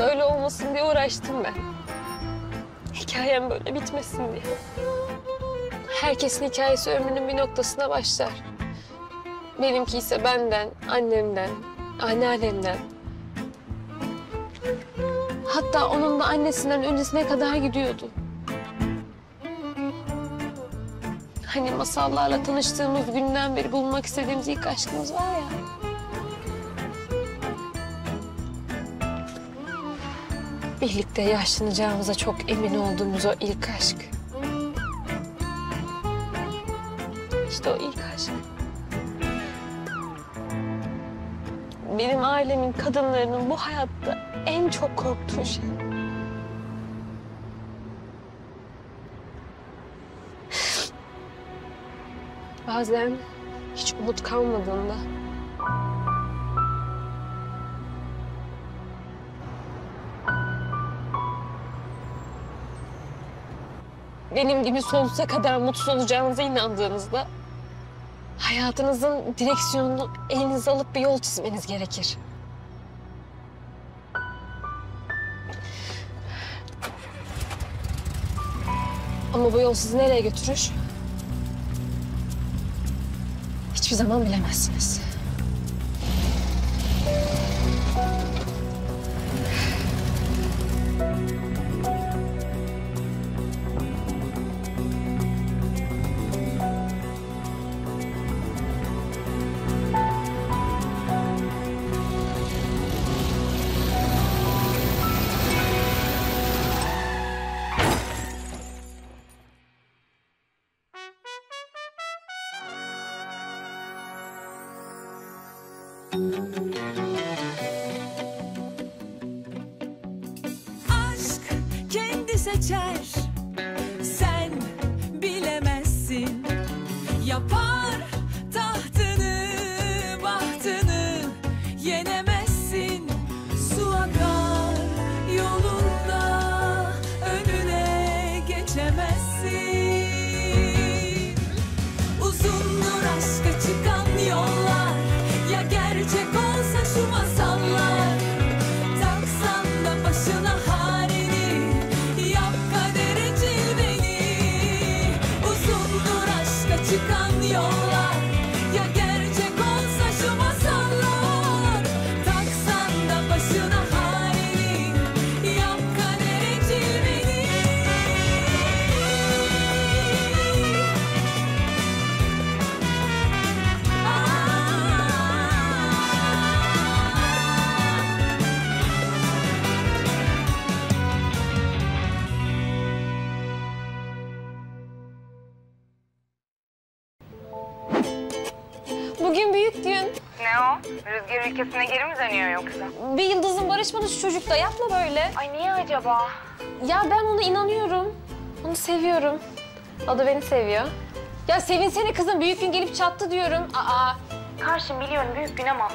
Böyle olmasın diye uğraştım ben. Hikayem böyle bitmesin diye. Herkesin hikayesi ömrünün bir noktasına başlar. Benimki ise benden, annemden, anneannemden. Hatta onun da annesinden öncesine kadar gidiyordu. Hani masallarla tanıştığımız günden beri bulmak istediğimiz ilk aşkımız var ya. Birlikte yaşlanacağımıza çok emin olduğumuz o ilk aşk. İşte o ilk aşk. Benim ailemin kadınlarının bu hayatta en çok korktuğu şey. Bazen hiç umut kalmadığında benim gibi sonsuza kadar mutsuz olacağınıza inandığınızda hayatınızın direksiyonunu elinize alıp bir yol çizmeniz gerekir. Ama bu yol sizi nereye götürür? Hiçbir zaman bilemezsiniz. Ülkesine geri mi dönüyor yoksa? Bir yıldızın barışmadı şu çocukla. Yapma böyle. Ay niye acaba? Ya ben ona inanıyorum. Onu seviyorum. O da beni seviyor. Ya sevinsene kızım. Büyük gün gelip çattı diyorum. Aa. Karşım biliyorum büyük gün ama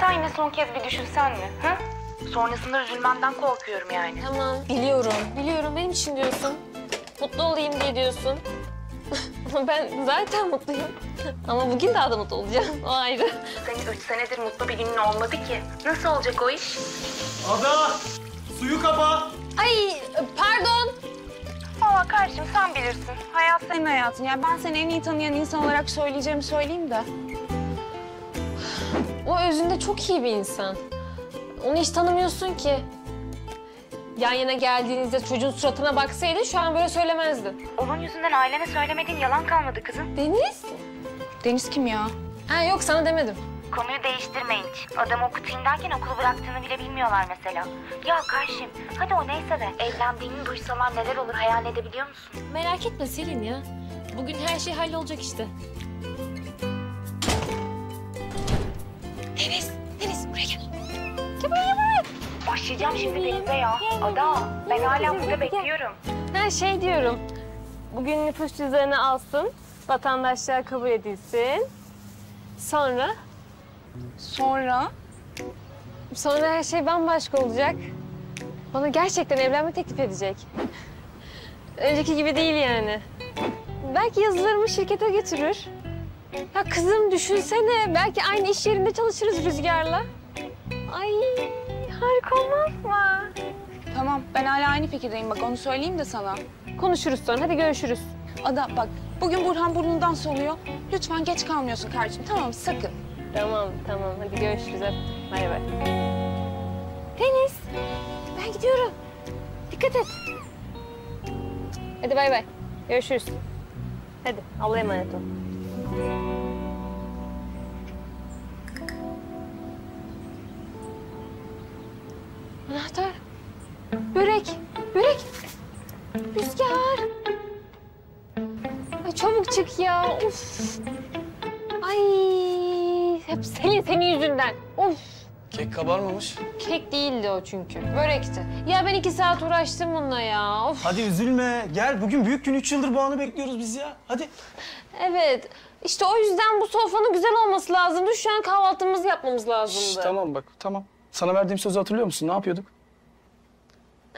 sen yine son kez bir düşünsen mi? Hı? Sonrasında üzülmenden korkuyorum yani. Tamam. Biliyorum. Biliyorum. Benim için diyorsun. Mutlu olayım diye diyorsun. Ben zaten mutluyum. Ama bugün daha da mutlu olacağım. O ayrı. Senin üç senedir mutlu bir günün olmadı ki. Nasıl olacak o iş? Ada! Suyu kapa! Ay pardon. Valla karşım sen bilirsin. Hayat senin hayatın. Yani ben seni en iyi tanıyan insan olarak söyleyeceğimi söyleyeyim de. O özünde çok iyi bir insan. Onu hiç tanımıyorsun ki. Yan yana geldiğinizde çocuğun suratına baksaydın şu an böyle söylemezdin. onun yüzünden ailene söylemediğin yalan kalmadı kızım. Deniz? Deniz kim ya? Ha yok sana demedim. Konuyu değiştirme hiç. Adamı okutayım derken okulu bıraktığını bile bilmiyorlar mesela. Ya karşım hadi o neyse de evlendiğini duysalar neler olur hayal edebiliyor musun? Merak etme Selin ya. Bugün her şey hallolacak işte. Deniz, Deniz buraya gel. Gel buraya, gel buraya. Başlayacağım şimdi denize ya. Ada ben hala burada bekliyorum. Ha şey diyorum. Bugün nüfus cüzdanını alsın. Vatandaşlar kabul edilsin. Sonra? Sonra? Sonra her şey bambaşka olacak. Bana gerçekten evlenme teklif edecek. Önceki gibi değil yani. Belki yazılarımı şirkete götürür. Ya kızım düşünsene belki aynı iş yerinde çalışırız Rüzgar'la. Ay Harika olmaz mı? Tamam ben hala aynı fikirdeyim bak onu söyleyeyim de sana. Konuşuruz sonra. Hadi görüşürüz. Ada bak bugün Burhan burnundan soluyor. Lütfen geç kalmıyorsun kardeşim tamam sakın. Tamam tamam. Hadi görüşürüz. Hadi. Bay bay. Deniz. Ben gidiyorum. Dikkat et. Hadi bay bay. Görüşürüz. Hadi. Allah'a emanet ol. Anahtar. Börek. Börek. Rüzgar. Ay çabuk çık ya. Of. Ay hep Selin senin yüzünden. Of. Kek kabarmamış. Kek değildi o çünkü. Börekti. Ya ben iki saat uğraştım bununla ya. Of. Hadi üzülme. Gel bugün büyük gün. Üç yıldır bu anı bekliyoruz biz ya. Hadi. Evet. İşte o yüzden bu sofranın güzel olması lazımdı. Şu an kahvaltımızı yapmamız lazımdı. Şş, tamam bak tamam. Sana verdiğim sözü hatırlıyor musun? Ne yapıyorduk?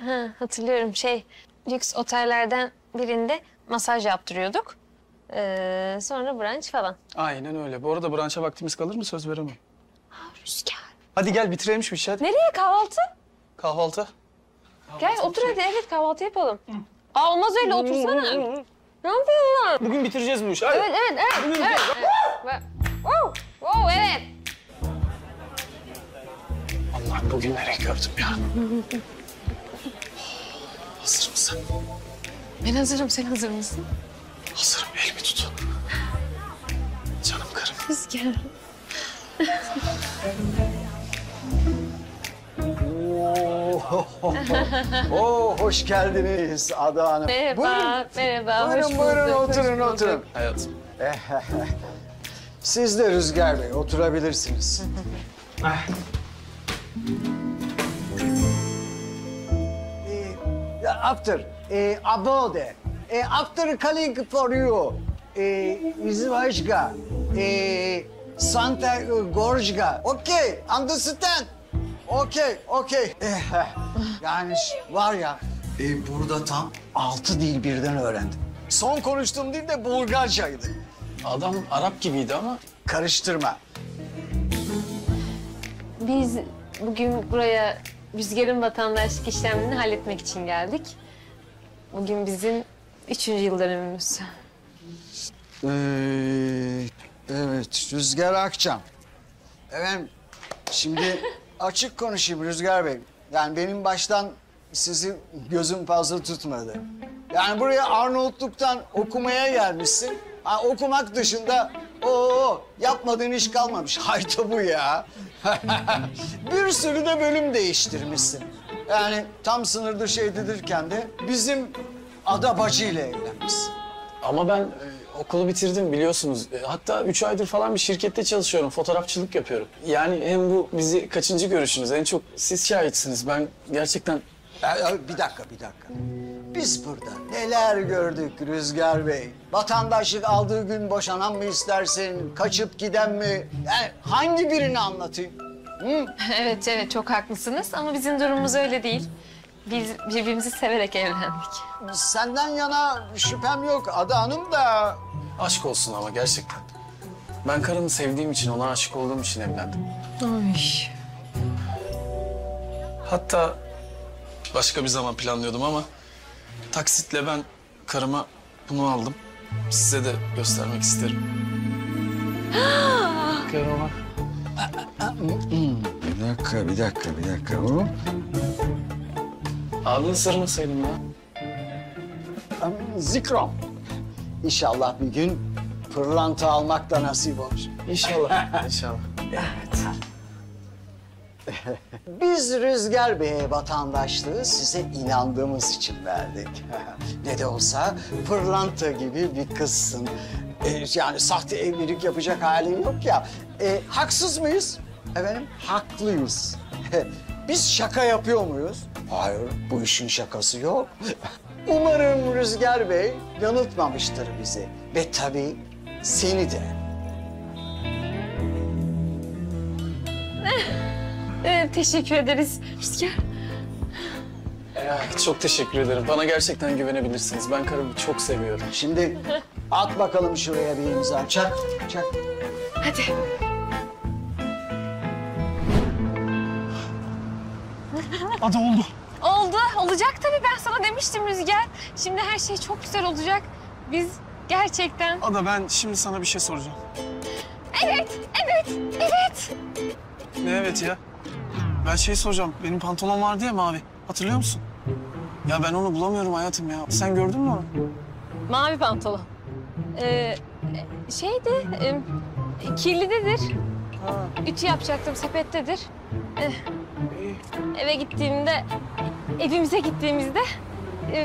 Ha, hatırlıyorum şey lüks otellerden birinde masaj yaptırıyorduk. Ee, sonra brunch falan. Aynen öyle. Bu arada branşa vaktimiz kalır mı? Söz veremem. Rüzgar. Hadi gel bitirelim şu işi hadi. Nereye kahvaltı? Kahvaltı. Gel otur hadi evet kahvaltı yapalım. Aa olmaz öyle otursana. ne yapıyorsun? Bugün bitireceğiz bu işi. Hadi. Evet evet evet. evet, evet. Ve- Oh, oh, evet. Allah'ım bugünleri gördüm ya. Hazır mısın? Ben hazırım sen hazır mısın? Hazırım. Elimi tut. Canım karım. Rüzgar. Oo, hoş geldiniz Ada Hanım. Merhaba, Buyurun, merhaba. buyurun, hoş buyurun bulduk, hoş oturun, bulduk. oturun. Hayatım. Siz de Rüzgar Bey, oturabilirsiniz. Eh, after, eh, abode, eh, after calling for you, eh, Izvajga, eh, Santa Gorjga. Okay, understand? Okay, okay. Eh, yani var ya, eh, burada tam altı dil birden öğrendim. Son konuştuğum dil de Bulgarcaydı. Adam Arap gibiydi ama Karıştırma. Biz bugün buraya Rüzgar'ın vatandaşlık işlemlerini halletmek için geldik. Bugün bizim üçüncü yıl dönümümüz. Ee, evet, Rüzgar Akçam. Efendim, şimdi açık konuşayım Rüzgar Bey. Yani benim baştan sizi gözüm fazla tutmadı. Yani buraya Arnavutluk'tan okumaya gelmişsin. Ha, okumak dışında o yapmadığın iş kalmamış. Hayta bu ya. Bir sürü de bölüm değiştirmişsin. Yani tam sınır dışı edilirken de bizim ada bacı ile evlenmişsin. Ama ben e, okulu bitirdim biliyorsunuz. E, hatta üç aydır falan bir şirkette çalışıyorum. Fotoğrafçılık yapıyorum. Yani hem bu bizi kaçıncı görüşünüz? En çok siz şahitsiniz. Ben gerçekten... Ya, ya, bir dakika, bir dakika. Biz burada neler gördük Rüzgar Bey? Vatandaşlık aldığı gün boşanan mı istersin, kaçıp giden mi? Yani hangi birini anlatayım? evet evet çok haklısınız ama bizim durumumuz öyle değil. Biz birbirimizi severek evlendik. Senden yana şüphem yok Ada Hanım da... Aşk olsun ama gerçekten. Ben karımı sevdiğim için, ona aşık olduğum için evlendim. Ay. Hatta başka bir zaman planlıyordum ama taksitle ben karıma bunu aldım. Size de göstermek isterim. Karıma. Bir dakika, bir dakika, bir dakika. Hı? Ağzını sarmasaydım ya. Zikrom. İnşallah bir gün pırlanta almak da nasip olur. İnşallah, inşallah. Biz Rüzgar Bey'e vatandaşlığı size inandığımız için verdik. ne de olsa pırlanta gibi bir kızsın. Ee, yani sahte evlilik yapacak halin yok ya. Ee, haksız mıyız? Efendim haklıyız. Biz şaka yapıyor muyuz? Hayır, bu işin şakası yok. Umarım Rüzgar Bey yanıltmamıştır bizi. Ve tabii seni de. Evet, teşekkür ederiz. Rüzgar. Ee, çok teşekkür ederim. Bana gerçekten güvenebilirsiniz. Ben karımı çok seviyorum. Şimdi at bakalım şuraya bir imza. Çak, çak. Hadi. Ada oldu. Oldu. Olacak tabii ben sana demiştim Rüzgar. Şimdi her şey çok güzel olacak. Biz gerçekten... Ada ben şimdi sana bir şey soracağım. Evet, evet, evet. Ne evet ya? Ben şey soracağım. Benim pantolon vardı ya mavi. Hatırlıyor musun? Ya ben onu bulamıyorum hayatım ya. Sen gördün mü onu? Mavi pantolon. Ee, şeydi, e, kirlidedir. Ütü yapacaktım, sepettedir. Eh, eve gittiğimde, evimize gittiğimizde...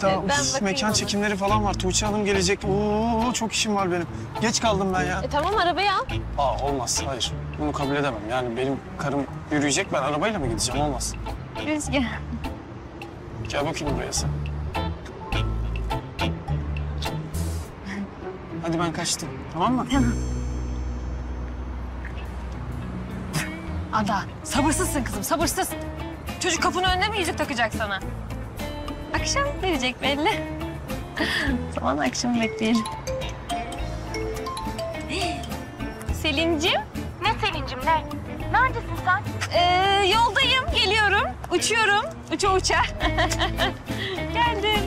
Tamam, ben bakayım mekan ona. çekimleri falan var. Tuğçe Hanım gelecek. Oo, çok işim var benim. Geç kaldım ben ya. E, tamam arabayı al. Aa olmaz, hayır. Bunu kabul edemem. Yani benim karım yürüyecek, ben arabayla mı gideceğim? Olmaz. Rüzgar. Gel bakayım buraya sen. Hadi ben kaçtım, tamam mı? Ada, sabırsızsın kızım, sabırsız. Çocuk kapının önüne mi yüzük takacak sana? Akşam verecek belli. Zaman akşam bekleyelim. Selimciğim, Ne Selin'cim ne? Neredesin sen? ee, yoldayım, geliyorum, uçuyorum, uça uça. Geldim.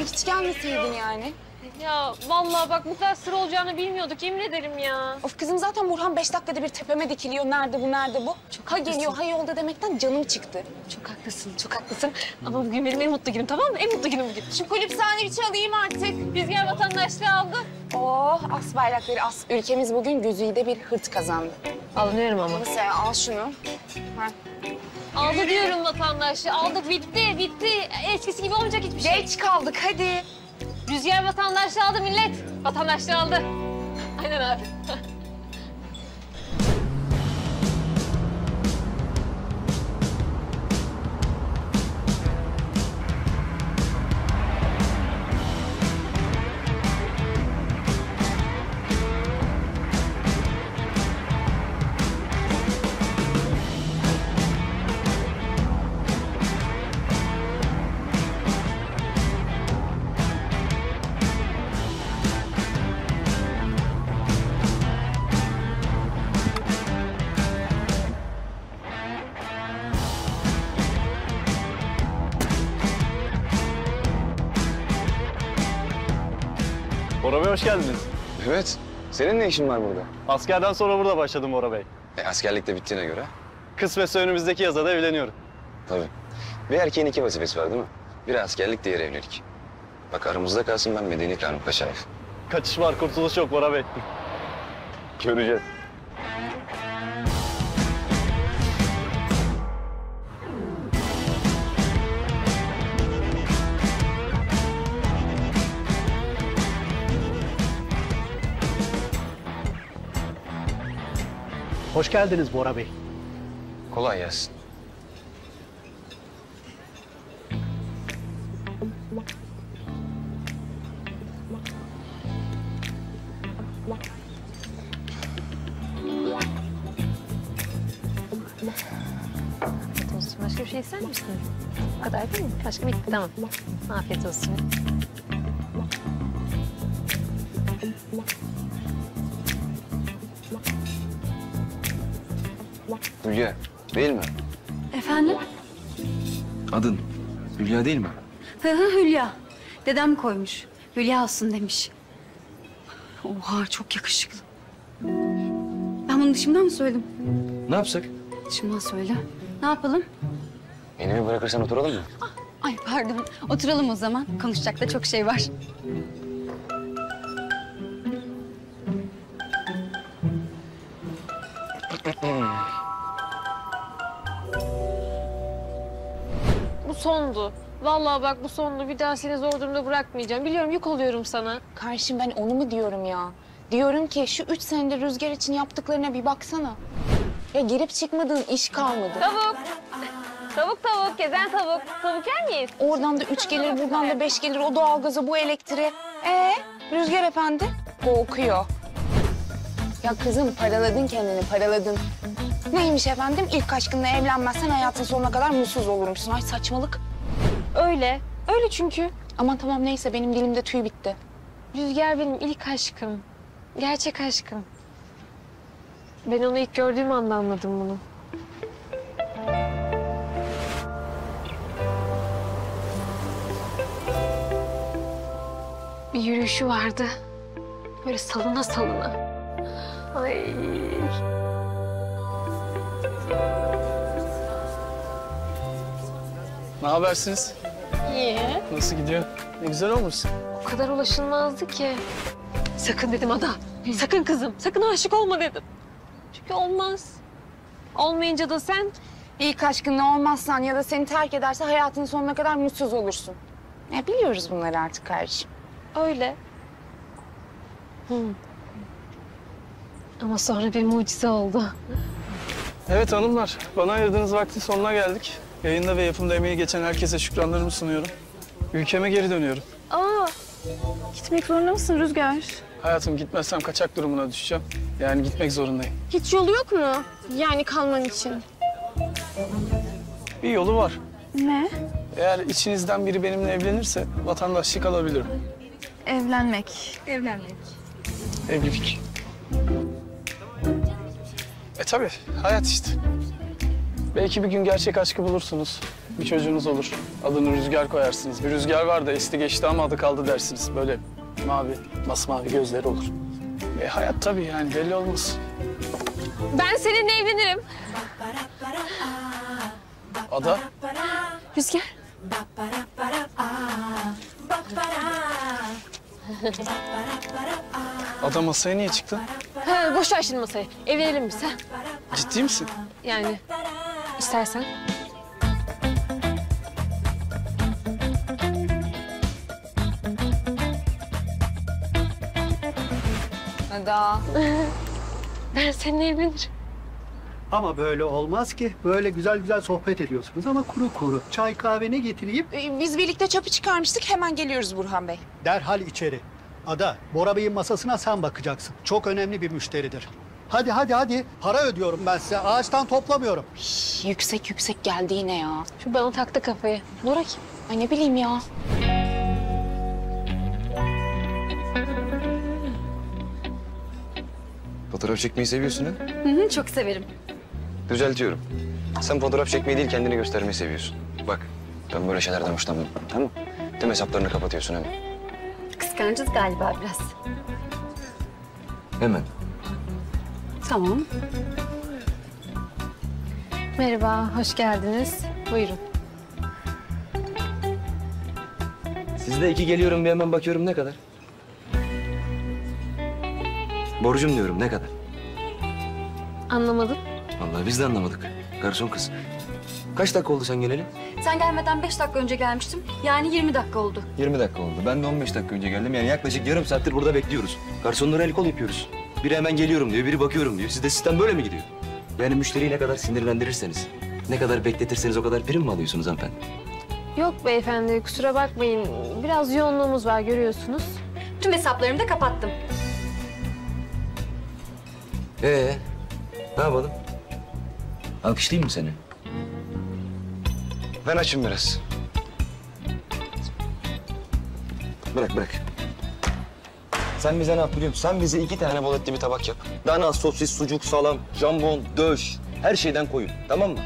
Hiç gelmeseydin yani. Ya vallahi bak bu kadar sıra olacağını bilmiyorduk, yemin ederim ya. Of kızım zaten Burhan beş dakikada bir tepeme dikiliyor. Nerede bu, nerede bu? ha geliyor, ha yolda demekten canım çıktı. Çok haklısın, çok haklısın. Ama bugün benim en mutlu günüm tamam mı? En mutlu günüm bugün. Şu kulüp sandviçi alayım artık. Rüzgar vatandaşlığı aldı. Oh, as bayrakları as. Ülkemiz bugün gözüyle bir hırt kazandı. Alınıyorum ama. Mesela al şunu. Ha. Aldı diyorum vatandaşlığı. Aldık bitti bitti. Eskisi gibi olmayacak hiçbir şey. Geç kaldık hadi. Rüzgar vatandaşlığı aldı millet. Vatandaşlığı aldı. Aynen abi. hoş geldiniz. Evet. Senin ne işin var burada? Askerden sonra burada başladım Bora Bey. E, askerlik de bittiğine göre. Kısmetse önümüzdeki yazada evleniyorum. Tabii. Bir erkeğin iki vazifesi var değil mi? Biri askerlik, diğeri evlilik. Bak aramızda kalsın ben medeni kanun Paşa'yım. Kaçış var, kurtuluş yok Bora Bey. Göreceğiz. Hoş geldiniz Bora Bey. Kolay gelsin. Afiyet olsun. Başka bir şey ister misin? Bu kadar değil mi? Başka bitti tamam. Afiyet olsun. Hülya değil mi? Efendim? Adın Hülya değil mi? Hı hı Hülya. Dedem koymuş. Hülya olsun demiş. Oha çok yakışıklı. Ben bunu dışımdan mı söyledim? Ne yapsak? Dışımdan söyle. Ne yapalım? Beni bir bırakırsan oturalım mı? Ay pardon. Oturalım o zaman. Konuşacak da çok şey var. Vallahi bak bu sondu. Bir daha seni zor durumda bırakmayacağım. Biliyorum yük oluyorum sana. Karşım ben onu mu diyorum ya? Diyorum ki şu üç senedir Rüzgar için yaptıklarına bir baksana. Ya girip çıkmadığın iş kalmadı. Tavuk. Tavuk tavuk, gezen tavuk. Tavuk yer miyiz? Oradan da üç gelir, buradan da beş gelir. O doğalgaza, bu elektriğe. Ee, Rüzgar Efendi? O okuyor. Ya kızım paraladın kendini, paraladın. Neymiş efendim? İlk aşkınla evlenmezsen hayatın sonuna kadar mutsuz olurmuşsun. Ay saçmalık. Öyle. Öyle çünkü. Aman tamam neyse benim dilimde tüy bitti. Rüzgar benim ilk aşkım. Gerçek aşkım. Ben onu ilk gördüğüm anda anladım bunu. Bir yürüyüşü vardı. Böyle salına salına. Ay. Ne habersiniz? İyi. Nasıl gidiyor? Ne güzel olmuşsun. O kadar ulaşılmazdı ki. Sakın dedim Ada. Sakın kızım. Sakın aşık olma dedim. Çünkü olmaz. Olmayınca da sen İlk aşkınla olmazsan ya da seni terk ederse hayatın sonuna kadar mutsuz olursun. Ya biliyoruz bunları artık kardeşim. öyle. Hı. Ama sonra bir mucize oldu. Evet hanımlar, bana ayırdığınız vaktin sonuna geldik. Yayında ve yapımda emeği geçen herkese şükranlarımı sunuyorum. Ülkeme geri dönüyorum. Aa, Gitmek zorunda mısın Rüzgar? Hayatım gitmezsem kaçak durumuna düşeceğim. Yani gitmek zorundayım. hiç yolu yok mu? Yani kalman için. Bir yolu var. Ne? Eğer içinizden biri benimle evlenirse vatandaşlık alabilirim. Evlenmek. Evlilik. E tabii, hayat işte. Belki bir gün gerçek aşkı bulursunuz. Bir çocuğunuz olur. Adını Rüzgar koyarsınız. Bir rüzgar var da esti geçti ama adı kaldı dersiniz. Böyle mavi, masmavi gözleri olur. E hayat tabii yani belli olmaz. Ben seninle evlenirim. Ada, Rüzgar. Ada masaya niye çıktın? Ha, boş ver şimdi masayı. Evlenelim biz ha. Ciddi misin? Yani istersen. Ada. Ben seninle evlenirim. Ama böyle olmaz ki. Böyle güzel güzel sohbet ediyorsunuz ama kuru kuru. Çay kahve ne getireyim? Ee, Biz birlikte çöpü çıkarmıştık. Hemen geliyoruz Burhan Bey. Derhal içeri. Ada, Bora Bey'in masasına sen bakacaksın. Çok önemli bir müşteridir. Hadi hadi hadi. Para ödüyorum ben size. Ağaçtan toplamıyorum. Yüksek yüksek geldi yine ya. Şu bana taktı kafayı. Nura kim? Ay ne bileyim ya. Fotoğraf çekmeyi seviyorsun ha? Hı hı, çok severim. Düzeltiyorum. Sen fotoğraf çekmeyi değil kendini göstermeyi seviyorsun. Bak ben böyle şeylerden hoşlanmam. Tamam mı? Tüm hesaplarını kapatıyorsun hemen. Kıskancız galiba biraz. Hemen. Tamam. Merhaba, hoş geldiniz. Buyurun. Sizde iki geliyorum bir hemen bakıyorum ne kadar? Borcum diyorum ne kadar? Anlamadım. Vallahi biz de anlamadık. Garson kız. Kaç dakika oldu sen geleli? Sen gelmeden beş dakika önce gelmiştim. Yani 20 dakika oldu. 20 dakika oldu. Ben de 15 dakika önce geldim. Yani yaklaşık yarım saattir burada bekliyoruz. Garsonlara el kol yapıyoruz. Biri hemen geliyorum diyor, biri bakıyorum diyor. Sizde sistem böyle mi gidiyor? Yani müşteriyi ne kadar sinirlendirirseniz, ne kadar bekletirseniz o kadar prim mi alıyorsunuz hanımefendi? Yok beyefendi, kusura bakmayın. Biraz yoğunluğumuz var, görüyorsunuz. Tüm hesaplarımı da kapattım. Ee, ne yapalım? Alkışlayayım mı seni? Ben açım biraz. Bırak bırak. Sen bize ne yap biliyor musun? Sen bize iki tane bol etli bir tabak yap. Dana, sosis, sucuk, salam, jambon, döş. Her şeyden koyun. Tamam mı?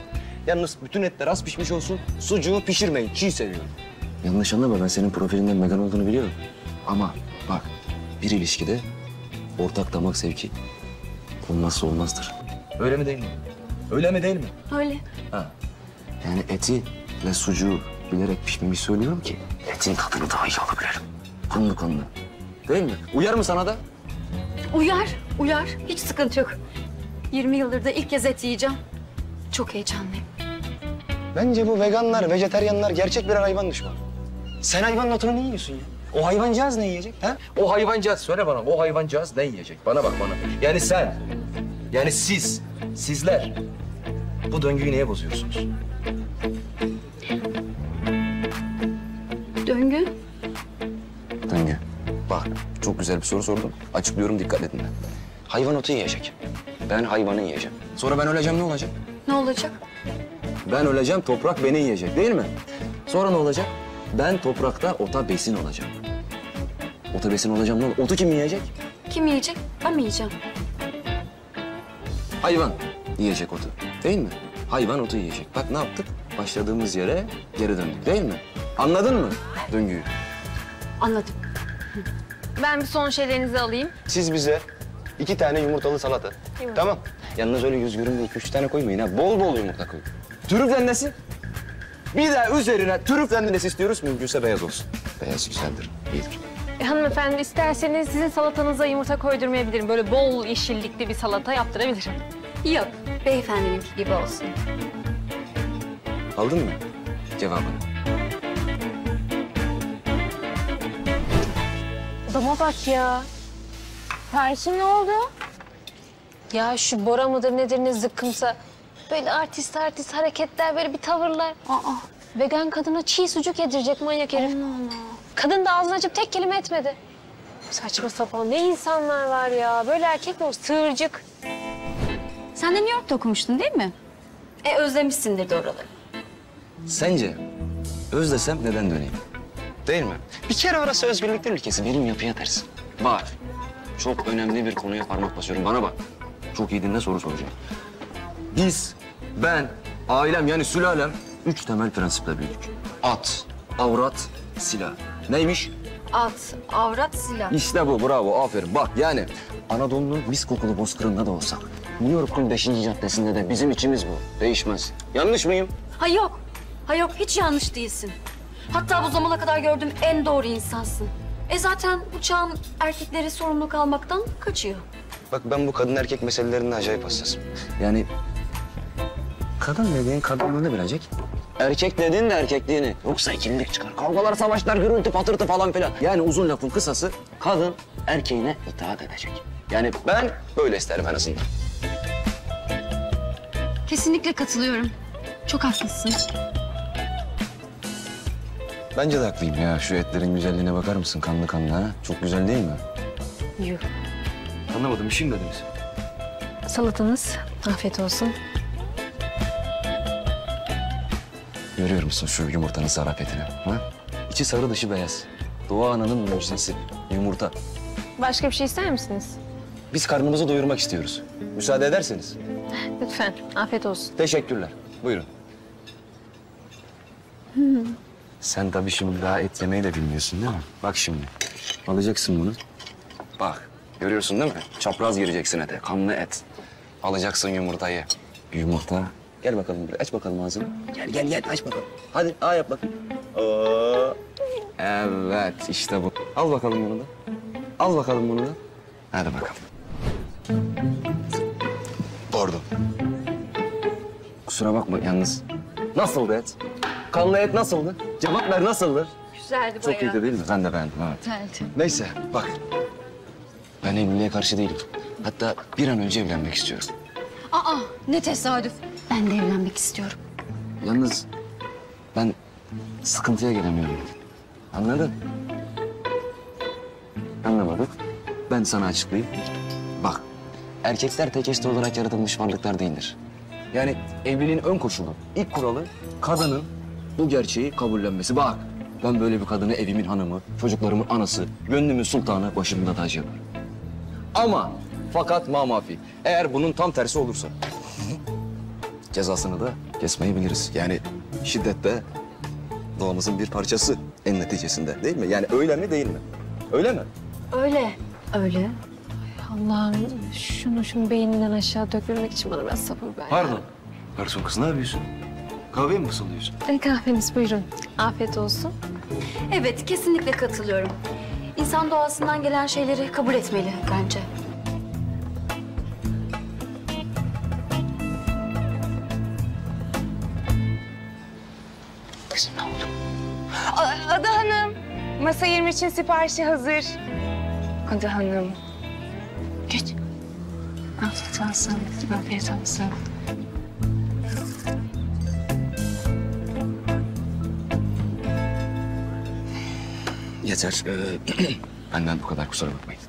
Yalnız bütün etler az pişmiş olsun. Sucuğu pişirmeyin. Çiğ seviyorum. Yanlış anlama. Ben senin profilinden vegan olduğunu biliyorum. Ama bak bir ilişkide ortak damak zevki olmazsa olmazdır. Öyle mi değil mi? Öyle mi değil mi? Öyle. Ha. Yani eti ve sucuğu bilerek pişmemiş söylüyorum ki etin tadını daha iyi alabilirim. Kanlı kanlı. Değil mi? Uyar mı sana da? Uyar, uyar. Hiç sıkıntı yok. 20 yıldır da ilk kez et yiyeceğim. Çok heyecanlıyım. Bence bu veganlar, vejeteryanlar gerçek birer hayvan düşmanı. Sen hayvanın otunu ne yiyorsun ya? O hayvancağız ne yiyecek? Ha? O hayvancağız söyle bana. O hayvancağız ne yiyecek? Bana bak bana. Yani sen, yani siz, sizler bu döngüyü niye bozuyorsunuz? Döngü. Bak çok güzel bir soru sordum. Açıklıyorum dikkat edin. Hayvan otu yiyecek. Ben hayvanı yiyeceğim. Sonra ben öleceğim ne olacak? Ne olacak? Ben öleceğim toprak beni yiyecek değil mi? Sonra ne olacak? Ben toprakta ota besin olacağım. Ota besin olacağım ne olur? Otu kim yiyecek? Kim yiyecek? Ben mi yiyeceğim? Hayvan yiyecek otu. Değil mi? Hayvan otu yiyecek. Bak ne yaptık? Başladığımız yere geri döndük değil mi? Anladın mı döngüyü? Anladım. Ben bir son şeylerinizi alayım. Siz bize iki tane yumurtalı salata. Tamam. Yalnız öyle yüz görümlü iki üç tane koymayın ha. Bol bol yumurta koyun. Türüf rendesi. Bir de üzerine türüf rendesi istiyoruz. Mümkünse beyaz olsun. Beyaz güzeldir, iyidir. E, hanımefendi isterseniz sizin salatanıza yumurta koydurmayabilirim. Böyle bol yeşillikli bir salata yaptırabilirim. Yok, beyefendininki gibi olsun. Aldın mı cevabını? Adama bak ya. Perşin ne oldu? Ya şu Bora mıdır nedir ne zıkkımsa. Böyle artist artist hareketler, böyle bir tavırlar. Aa, vegan kadına çiğ sucuk yedirecek manyak herif. Kadın da ağzını açıp tek kelime etmedi. Saçma sapan ne insanlar var ya. Böyle erkek mi olur? Sığırcık. Sen de New York'ta okumuştun değil mi? E özlemişsindir de oraları. Sence özlesem neden döneyim? Değil mi? Bir kere orası özgürlükler ülkesi. Benim yapıya ters. Bak, çok önemli bir konuya parmak basıyorum. Bana bak. Çok iyi dinle soru soracağım. Biz, ben, ailem yani sülalem üç temel prensiple büyüdük. At, avrat, silah. Neymiş? At, avrat, silah. İşte bu, bravo, aferin. Bak yani Anadolu'nun mis kokulu bozkırında da olsak, New York'un beşinci caddesinde de bizim içimiz bu. Değişmez. Yanlış mıyım? Ha yok, ha yok hiç yanlış değilsin. Hatta bu zamana kadar gördüğüm en doğru insansın. E zaten bu çağın erkekleri sorumluluk almaktan kaçıyor. Bak ben bu kadın erkek meselelerinde acayip hassasım. Yani kadın dediğin kadınlığını bilecek. Erkek dediğin de erkekliğini. Yoksa ikililik çıkar. Kavgalar, savaşlar, gürültü, patırtı falan filan. Yani uzun lafın kısası kadın erkeğine itaat edecek. Yani ben böyle isterim en azından. Kesinlikle katılıyorum. Çok haklısın. Bence de haklıyım ya. Şu etlerin güzelliğine bakar mısın? Kanlı kanlı ha. Çok güzel değil mi? Yuh. Anlamadım. Bir şey mi dediniz? Salatanız. Afiyet olsun. Görüyor musun şu yumurtanın zarafetini? Ha? İçi sarı dışı beyaz. Doğa ananın mucizesi. Yumurta. Başka bir şey ister misiniz? Biz karnımızı doyurmak istiyoruz. Müsaade ederseniz. Lütfen. Afiyet olsun. Teşekkürler. Buyurun. Sen tabii şimdi daha et yemeyi de bilmiyorsun değil mi? Bak şimdi. Alacaksın bunu. Bak. Görüyorsun değil mi? Çapraz gireceksin ete. Kanlı et. Alacaksın yumurtayı. Yumurta. Gel bakalım buraya. Aç bakalım ağzını. Gel gel gel aç bakalım. Hadi A yap bakayım. Oo. Evet işte bu. Al bakalım bunu da. Al bakalım bunu da. Hadi bakalım. Pardon. Kusura bakma yalnız. Nasıldı et? Kanlı et nasıldı? Cevap ver nasıldı? Güzeldi Çok iyiydi değil mi? Ben de beğendim evet. Güzeldi. Neyse bak. Ben evliliğe karşı değilim. Hatta bir an önce evlenmek istiyorum. Aa ne tesadüf. Ben de evlenmek istiyorum. Yalnız ben sıkıntıya gelemiyorum. Anladın? Anlamadın. Ben sana açıklayayım. Bak, erkekler tek eşli olarak yaratılmış varlıklar değildir. Yani evliliğin ön koşulu, ilk kuralı kadının bu gerçeği kabullenmesi. Bak, ben böyle bir kadını evimin hanımı, çocuklarımın anası, gönlümün sultanı, başımda tacı yaparım. Ama fakat mamafi, eğer bunun tam tersi olursa cezasını da kesmeyi biliriz. Yani şiddet de doğamızın bir parçası en neticesinde değil mi? Yani öyle mi değil mi? Öyle mi? Öyle. Öyle. Allah'ım şunu şunu beyninden aşağı dökülmek için bana biraz sabır ver. Pardon. Garson kız ne yapıyorsun? Kahve mi fısıldıyorsun? E, kahveniz buyurun. Afiyet olsun. Evet kesinlikle katılıyorum. İnsan doğasından gelen şeyleri kabul etmeli bence. A- Ada Hanım, masa 20 için siparişi hazır. Ada Hanım. Geç. Afiyet olsun, afiyet olsun. Yeter. Ee, benden bu kadar kusura bakmayın.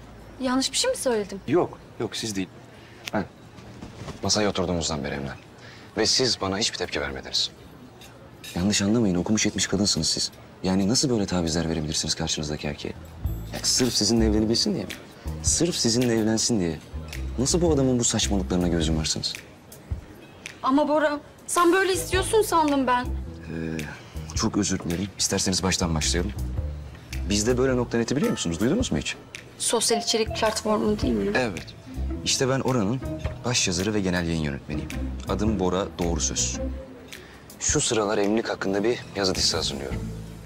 Yanlış bir şey mi söyledim? Yok, yok siz değil. Ben masaya oturduğumuzdan beri Emre. Ve siz bana hiçbir tepki vermediniz. Yanlış anlamayın, okumuş yetmiş kadınsınız siz. Yani nasıl böyle tavizler verebilirsiniz karşınızdaki erkeğe? Ya sırf sizinle evlenebilsin diye mi? Sırf sizinle evlensin diye Nasıl bu adamın bu saçmalıklarına göz yumarsınız? Ama Bora sen böyle istiyorsun sandım ben. Çok özür dilerim. İsterseniz baştan başlayalım. Bizde böyle nokta neti biliyor musunuz? Duydunuz mu hiç? Sosyal içerik platformu değil mi? Evet. İşte ben oranın baş yazarı ve genel yayın yönetmeniyim. Adım Bora Doğru Söz. Şu sıralar evlilik hakkında bir yazı dizisi hazırlıyorum.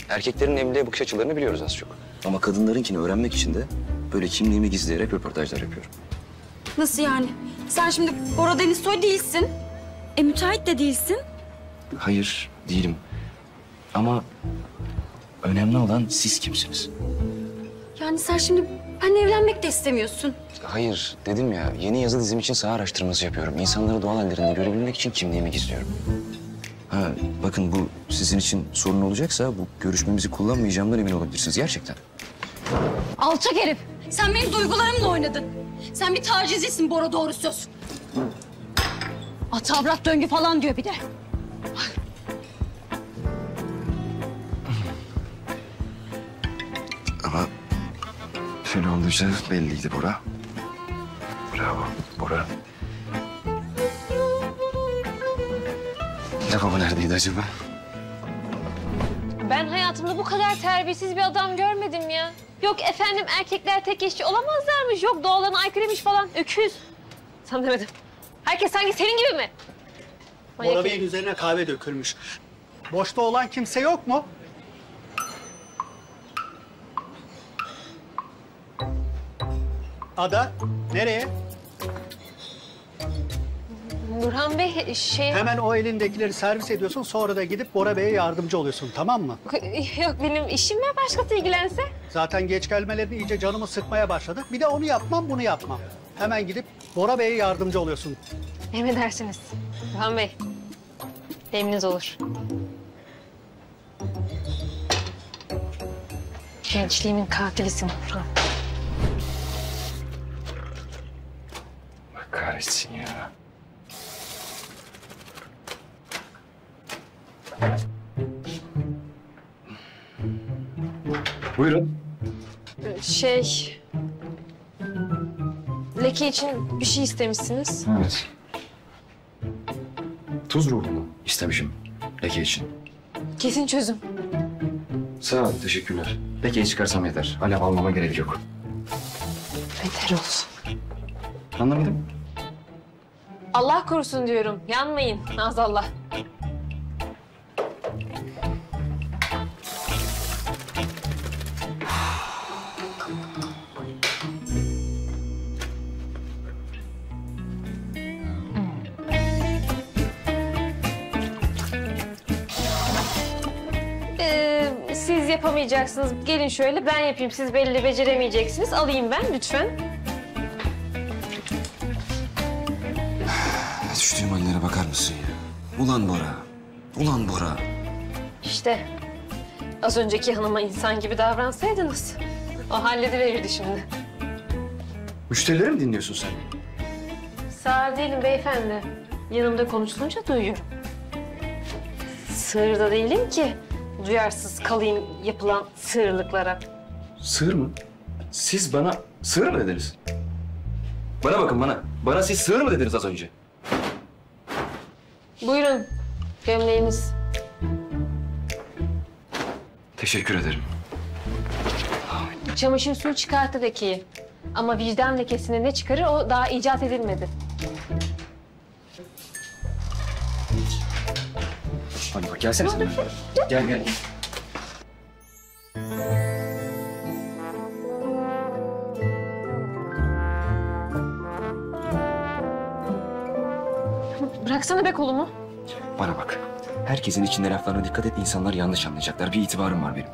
Erkeklerin evliliğe bakış açılarını biliyoruz az çok. Ama kadınlarınkini öğrenmek için de böyle kimliğimi gizleyerek röportajlar yapıyorum. Nasıl yani? Sen şimdi Bora Denizsoy değilsin. E müteahhit de değilsin. Hayır, değilim. Ama önemli olan siz kimsiniz? Yani sen şimdi benimle evlenmek de istemiyorsun. Hayır, dedim ya yeni yazı dizim için saha araştırması yapıyorum. İnsanları doğal hallerinde görebilmek için kimliğimi gizliyorum. Ha, bakın bu sizin için sorun olacaksa bu görüşmemizi kullanmayacağımdan emin olabilirsiniz gerçekten. Alçak herif. Sen benim duygularımla oynadın. Sen bir tacizcisin Bora doğru söz. At avrat döngü falan diyor bir de. Ama şöyle olduysa belliydi Bora. Bravo Bora. Lavabo neredeydi acaba? Ben hayatımda bu kadar terbiyesiz bir adam görmedim ya. Yok efendim erkekler tek eşli olamazlarmış. Yok doğalına aykırıymış falan. Öküz. Sana demedim. Herkes sanki senin gibi mi? Manyak Bora. Bey'in üzerine kahve dökülmüş. Boşta olan kimse yok mu? Ada, nereye? Burhan Bey şey... Hemen o elindekileri servis ediyorsun, sonra da gidip Bora Bey'e yardımcı oluyorsun, tamam mı? Yok benim işim var başkası ilgilense. Zaten geç gelmeleri iyice canımı sıkmaya başladı. Bir de onu yapmam, bunu yapmam. Hemen gidip Bora Bey'e yardımcı oluyorsun. Emredersiniz. Burhan Bey. Emriniz olur. Gençliğimin katilisin Burhan. Kahretsin ya. Buyurun. Şey... Leke için bir şey istemişsiniz. Evet. Tuz ruhunu istemişim leke için. Kesin çözüm. Sağ ol, teşekkürler. Lekeyi çıkarsam yeter. Alev almama gerek yok. Beter olsun. Anlamadım. Allah korusun diyorum. Yanmayın azallah. Ee, siz yapamayacaksınız. Gelin şöyle ben yapayım. Siz belli beceremeyeceksiniz. Alayım ben lütfen. Düştüğüm hallere bakar mısın ya? Ulan Bora. Ulan Bora. İşte az önceki hanıma insan gibi davransaydınız o hallediverirdi şimdi. Müşterileri mi dinliyorsun sen? Sağır değilim beyefendi. Yanımda konuşulunca duyuyorum. Sığır da değilim ki duyarsız kalayım yapılan sığırlıklara. Sığır mı? Siz bana sığır mı dediniz? Bana bakın bana. Bana siz sığır mı dediniz az önce? Buyurun gömleğiniz. Teşekkür ederim. Çamaşır suyu çıkarttı lekeyi. Ama vicdan lekesine ne çıkarır o daha icat edilmedi. Hadi bak gelsene sen. Gel gel. Bıraksana be kolumu. Bana bak. Herkesin içinde laflarına dikkat et. İnsanlar yanlış anlayacaklar. Bir itibarım var benim.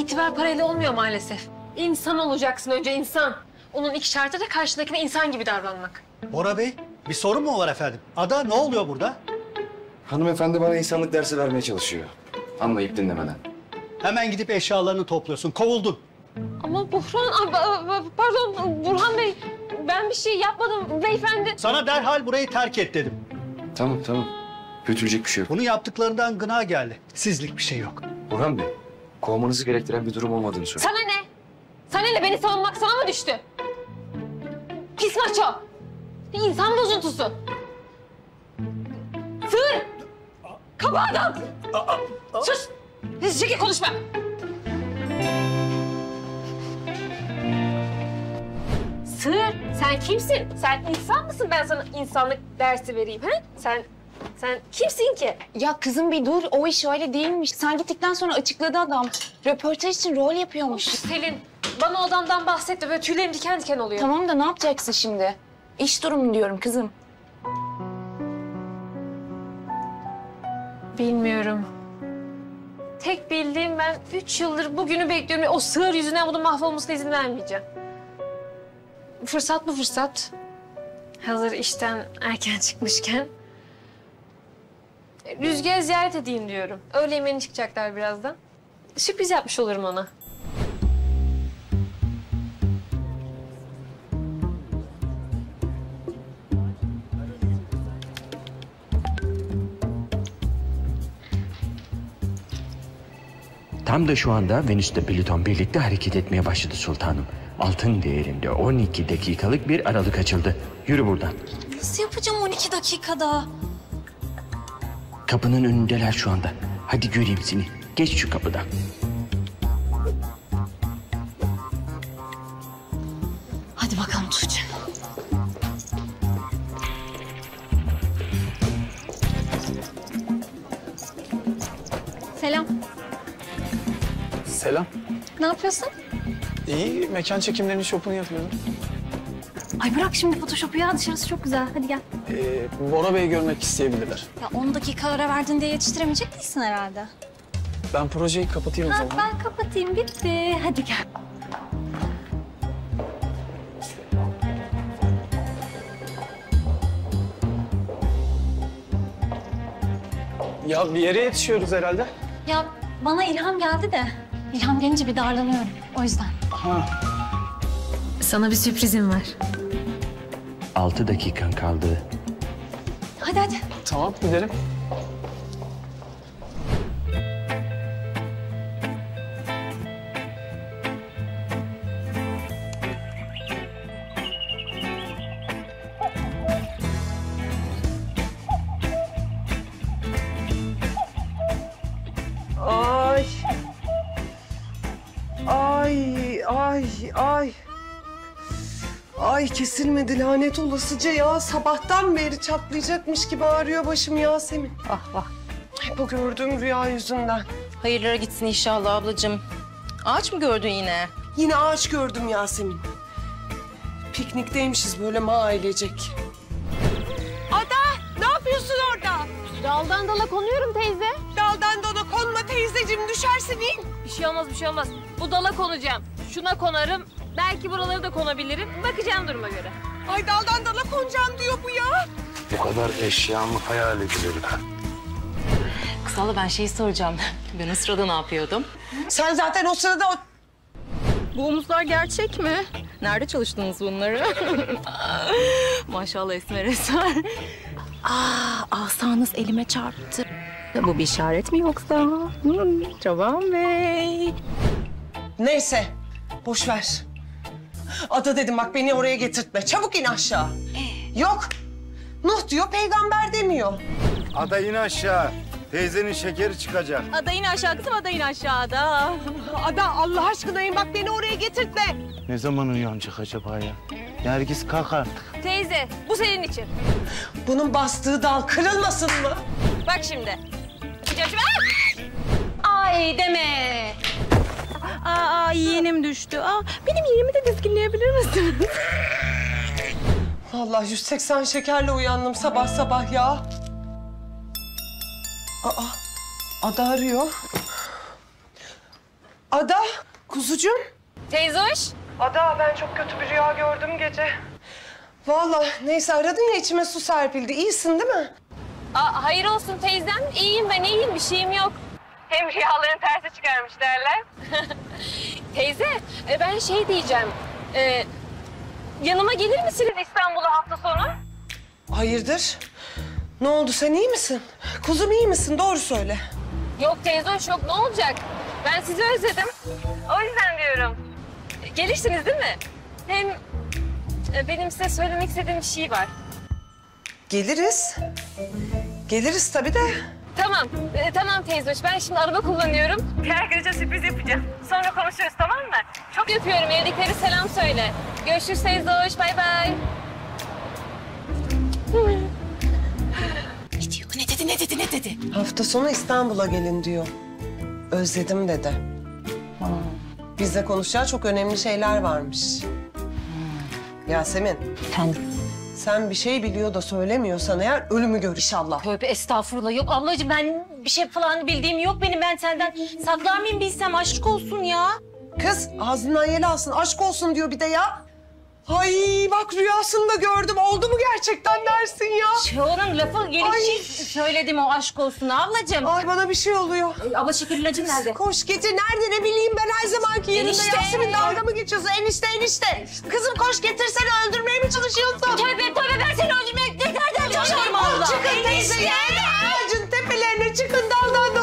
İtibar parayla olmuyor maalesef. İnsan olacaksın önce insan. Onun ilk şartı da karşındakine insan gibi davranmak. Bora Bey, bir sorun mu var efendim? Ada, ne oluyor burada? Hanımefendi bana insanlık dersi vermeye çalışıyor. Anlayıp dinlemeden. Hemen gidip eşyalarını topluyorsun, kovuldun. Ama ba- ba- pardon Burhan Bey, ben bir şey yapmadım beyefendi. Sana derhal burayı terk et dedim. Tamam tamam. Götürecek bir şey yok. Bunu yaptıklarından gına geldi. Sizlik bir şey yok. Burhan Bey, kovmanızı gerektiren bir durum olmadığını söyle. Sana ne? Sana ne beni savunmak sana mı düştü? Pis maço. İnsan bozuntusu. Sığır. Kaba adam. Sus. Çekil konuşma. Sığır, sen kimsin? Sen insan mısın? Ben sana insanlık dersi vereyim, ha? Sen, sen kimsin ki? Ya kızım bir dur. O iş öyle değilmiş. Sen gittikten sonra açıkladı adam. Röportaj için rol yapıyormuş. Selin, bana odamdan bahsetme. Böyle tüylerim diken diken oluyor. Tamam da ne yapacaksın şimdi? İş durumu diyorum kızım. Bilmiyorum. Tek bildiğim ben üç yıldır bugünü bekliyorum. O sığır yüzünden bunun mahvolmasına izin vermeyeceğim. Fırsat mı fırsat? Hazır işten erken çıkmışken. Rüzgar ziyaret edeyim diyorum. Öğle yemeğine çıkacaklar birazdan. Sürpriz yapmış olurum ona. Tam da şu anda Venüs'te Plüton birlikte hareket etmeye başladı sultanım. Altın değerinde 12 dakikalık bir aralık açıldı. Yürü buradan. Nasıl yapacağım 12 dakikada? Kapının önündeler şu anda. Hadi göreyim seni. Geç şu kapıdan. Yapıyorsun? İyi, mekan çekimlerinin şopunu yapıyorum. Ay bırak şimdi Photoshop'u ya dışarısı çok güzel. Hadi gel. Ee, Bora Bey'i görmek isteyebilirler. Ya 10 dakika ara verdin diye yetiştiremeyecek değilsin herhalde. Ben projeyi kapatayım o Ha, zaman. ben kapatayım bitti. Hadi gel. Ya bir yere yetişiyoruz herhalde. Ya bana ilham geldi de. İlham gelince bir darlanıyorum. O yüzden. Ha. Sana bir sürprizim var. 6 dakikan kaldı. Hadi hadi. Tamam, gidelim. Kesilmedi lanet olasıca ya. Sabahtan beri çatlayacakmış gibi ağrıyor başım Yasemin. Vah vah. Hep o gördüğüm rüya yüzünden. Hayırlara gitsin inşallah ablacığım. Ağaç mı gördün yine? Yine ağaç gördüm Yasemin. Piknikteymişiz böyle ailecek. Ada ne yapıyorsun orada? Daldan dala konuyorum teyze. Daldan dala konma teyzeciğim düşersin in. Bir şey olmaz, bir şey olmaz. Bu dala konacağım. Şuna konarım. Belki buraları da konabilirim. Bakacağım duruma göre. Ay daldan dala konacağım diyor bu ya. Bu kadar eşyamı hayal edilir ben. Kısalı ben şey soracağım. Ben o sırada ne yapıyordum? Sen zaten o sırada o Bu omuzlar gerçek mi? Nerede çalıştınız bunları? Maşallah Esmer Eser. Aa, asanız elime çarptı. Bu bir işaret mi yoksa? Hmm, Çoban Bey. Neyse, boş ver. Ada dedim bak beni oraya getirtme. Çabuk in aşağı. Yok. Nuh diyor, peygamber demiyor. Ada in aşağı. Teyzenin şekeri çıkacak. Adayın aşağı kızım adayın aşağıda. Ada Allah aşkına in bak beni oraya getirtme. Ne zaman uyanacak acaba ya? Nergis kalk artık. Teyze, bu senin için. Bunun bastığı dal kırılmasın mı? Bak şimdi. Ay deme. Aa, yeğenim düştü. Aa, benim yeğenimi de dizginleyebilir misin? Vallahi 180 şekerle uyandım sabah sabah ya. Aa, Ada arıyor. Ada, kuzucuğum. Teyze hoş. Ada ben çok kötü bir rüya gördüm gece. Vallahi neyse aradın ya içime su serpildi. İyisin değil mi? Aa, hayır olsun teyzem. İyiyim ben iyiyim. Bir şeyim yok. Hem rüyaların tersi çıkarmış derler. Teyze, e, ben şey diyeceğim. E, yanıma gelir misiniz İstanbul'a hafta sonu? Hayırdır? Ne oldu sen iyi misin? Kuzum iyi misin? Doğru söyle. Yok teyze hoş yok. Ne olacak? Ben sizi özledim. O yüzden diyorum. E, Gelirsiniz değil mi? Hem e, benim size söylemek istediğim bir şey var. Geliriz. Geliriz tabii de. Tamam, e, tamam teyze hoş. Ben şimdi araba kullanıyorum. Diğer gece sürpriz yapacağım. Sonra konuşuruz tamam mı? Çok öpüyorum. Evdekilere selam söyle. Görüşürüz teyze hoş. Bay bay. Ne dedi, ne dedi, ne dedi? Hafta sonu İstanbul'a gelin diyor. Özledim dedi. Bizle konuşacağı çok önemli şeyler varmış. Yasemin. Efendim? Sen bir şey biliyor da söylemiyorsan eğer ölümü gör inşallah. Tövbe estağfurullah. Yok ablacığım ben bir şey falan bildiğim yok benim. Ben senden saklar mıyım bilsem aşk olsun ya. Kız ağzından yel alsın aşk olsun diyor bir de ya. Ay bak rüyasında gördüm. Oldu mu gerçekten dersin ya? Onun lafı gelişi söyledim o aşk olsun ablacığım. Ay bana bir şey oluyor. Abla şeker ilacın nerede? Koş getir. Nerede ne bileyim ben her zamanki yerinde. Enişte. Yasemin dalga mı geçiyorsun? Enişte enişte. Kızım koş getir seni öldürmeye mi çalışıyorsun? Tövbe tövbe ben seni öldürmeye nereden çalışıyorum abla? Çıkın teyze yerde ağacın tepelerine çıkın daldan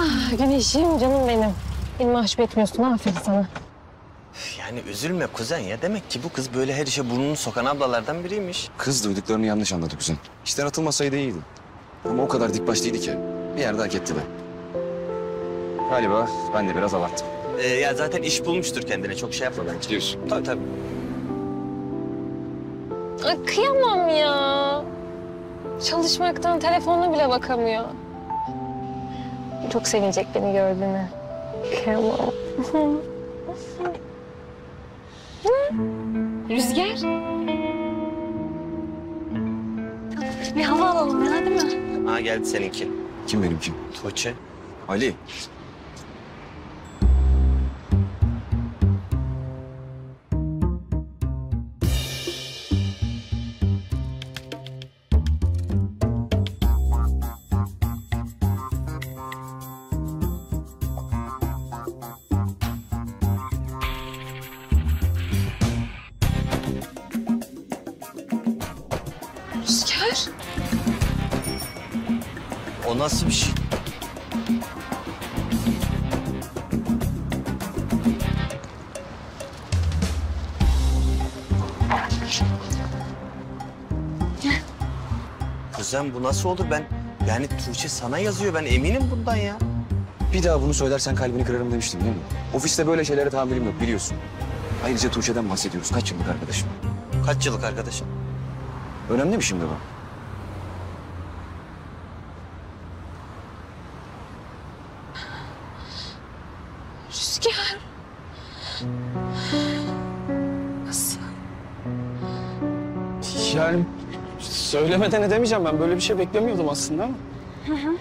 Ah, güneşim canım benim. Beni mahcup etmiyorsun. Aferin sana. Yani üzülme kuzen ya. Demek ki bu kız böyle her işe burnunu sokan ablalardan biriymiş. Kız duyduklarını yanlış anladı kuzen. İşten atılmasaydı iyiydi. Ama o kadar dik başlıydı ki. Bir yerde hak etti be. Galiba ben de biraz abarttım. Ee, ya zaten iş bulmuştur kendine. Çok şey yapma bence. Diyorsun. Tabii tabii. Ay, kıyamam ya. Çalışmaktan telefonuna bile bakamıyor. Çok sevinecek beni gördüğüne. Kıyamam. Rüzgar. Bir hava alalım ya değil mi? Ha geldi seninki. Kim benimki? Tuğçe. Ali. Nasıl olur ben? Yani Tuğçe sana yazıyor ben eminim bundan ya. Bir daha bunu söylersen kalbini kırarım demiştim değil mi? Ofiste böyle şeylere tahammülüm yok biliyorsun. Ayrıca Tuğçe'den bahsediyoruz. Kaç yıllık arkadaşım? Kaç yıllık arkadaşın? Önemli mi şimdi bu? Söylemeden edemeyeceğim ben. Böyle bir şey beklemiyordum aslında ama. Hı hı.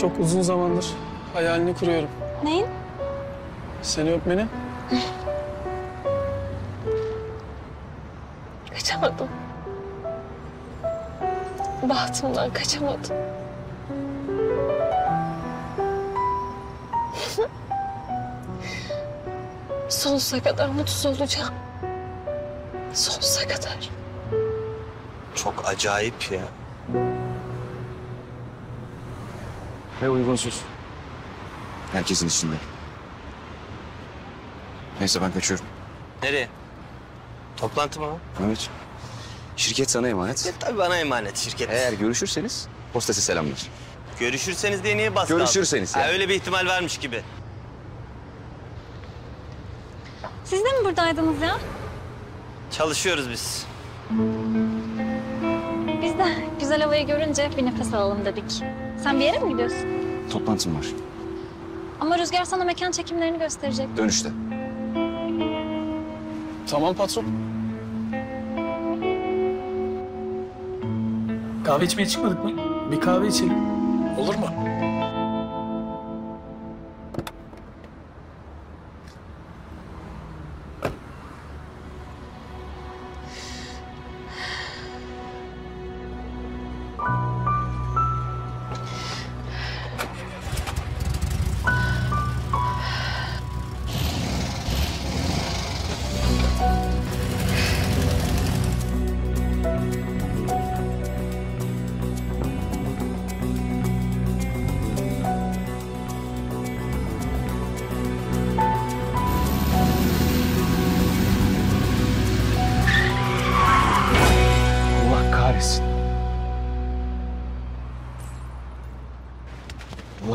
Çok uzun zamandır hayalini kuruyorum. Neyin? Seni öpmeni. Kaçamadım. Bahtımdan kaçamadım. Sonsuza kadar mutsuz olacağım. Sonsuza kadar. Çok acayip ya. Ve uygunsuz. Herkesin içinde. Neyse ben kaçıyorum. Nereye? Toplantı mı? Evet. Şirket sana emanet. Tabii bana emanet şirket. Eğer görüşürseniz hostese selamlar. Görüşürseniz diye niye bas kaldın? Görüşürseniz Ha, yani. öyle bir ihtimal varmış gibi. Siz de mi buradaydınız ya? Çalışıyoruz biz. Güzel havayı görünce bir nefes alalım dedik. Sen bir yere mi gidiyorsun? Toplantım var. Ama Rüzgar sana mekan çekimlerini gösterecek. Dönüşte. Tamam patron. Kahve içmeye çıkmadık mı? Bir kahve içelim. Olur mu?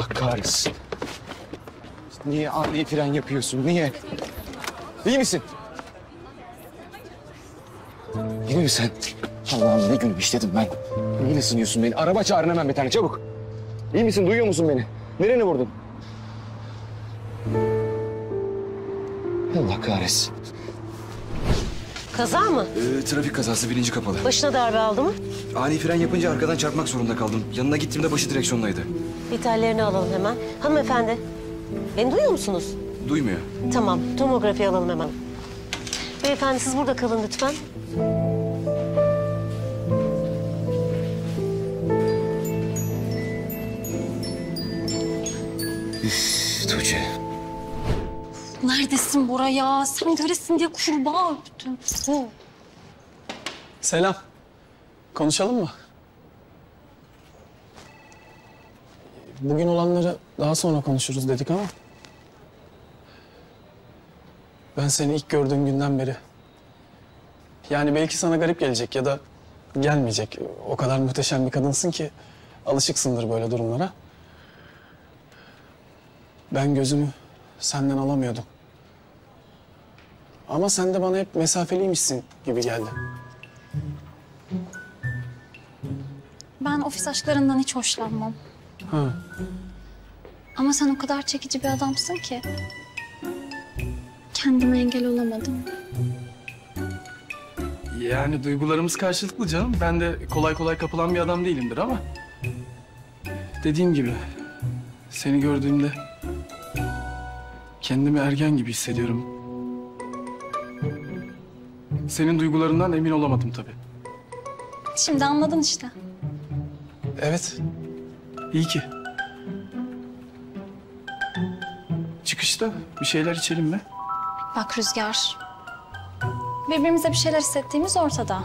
Kahretsin. Niye ani fren yapıyorsun? Niye? İyi misin? İyi misin? Allah'ım ne gün işledim ben. Niye ısınıyorsun beni? Araba çağırın hemen bir tane çabuk. İyi misin? Duyuyor musun beni? Nereni vurdun? Allah kahretsin. Kaza mı? Ee, trafik kazası bilinci kapalı. Başına darbe aldı mı? Ani fren yapınca arkadan çarpmak zorunda kaldım. Yanına gittiğimde başı direksiyondaydı. Vitallerini alalım hemen. Hanımefendi, beni duyuyor musunuz? Duymuyor. Tamam, tomografi alalım hemen. Beyefendi siz burada kalın lütfen. Üf, Tuğçe. Neredesin Bora ya? Sen göresin diye kurbağa öptüm. Selam. Konuşalım mı? Bugün olanları daha sonra konuşuruz dedik ama... Ben seni ilk gördüğüm günden beri... Yani belki sana garip gelecek ya da gelmeyecek. O kadar muhteşem bir kadınsın ki alışıksındır böyle durumlara. Ben gözümü senden alamıyordum. Ama sen de bana hep mesafeliymişsin gibi geldi. Ben ofis aşklarından hiç hoşlanmam. Ha. Ama sen o kadar çekici bir adamsın ki. Kendime engel olamadım. Yani duygularımız karşılıklı canım. Ben de kolay kolay kapılan bir adam değilimdir ama... Dediğim gibi seni gördüğümde kendimi ergen gibi hissediyorum. Senin duygularından emin olamadım tabii. Şimdi anladın işte. Evet. İyi ki. Çıkışta bir şeyler içelim mi? Bak Rüzgar. Birbirimize bir şeyler hissettiğimiz ortada.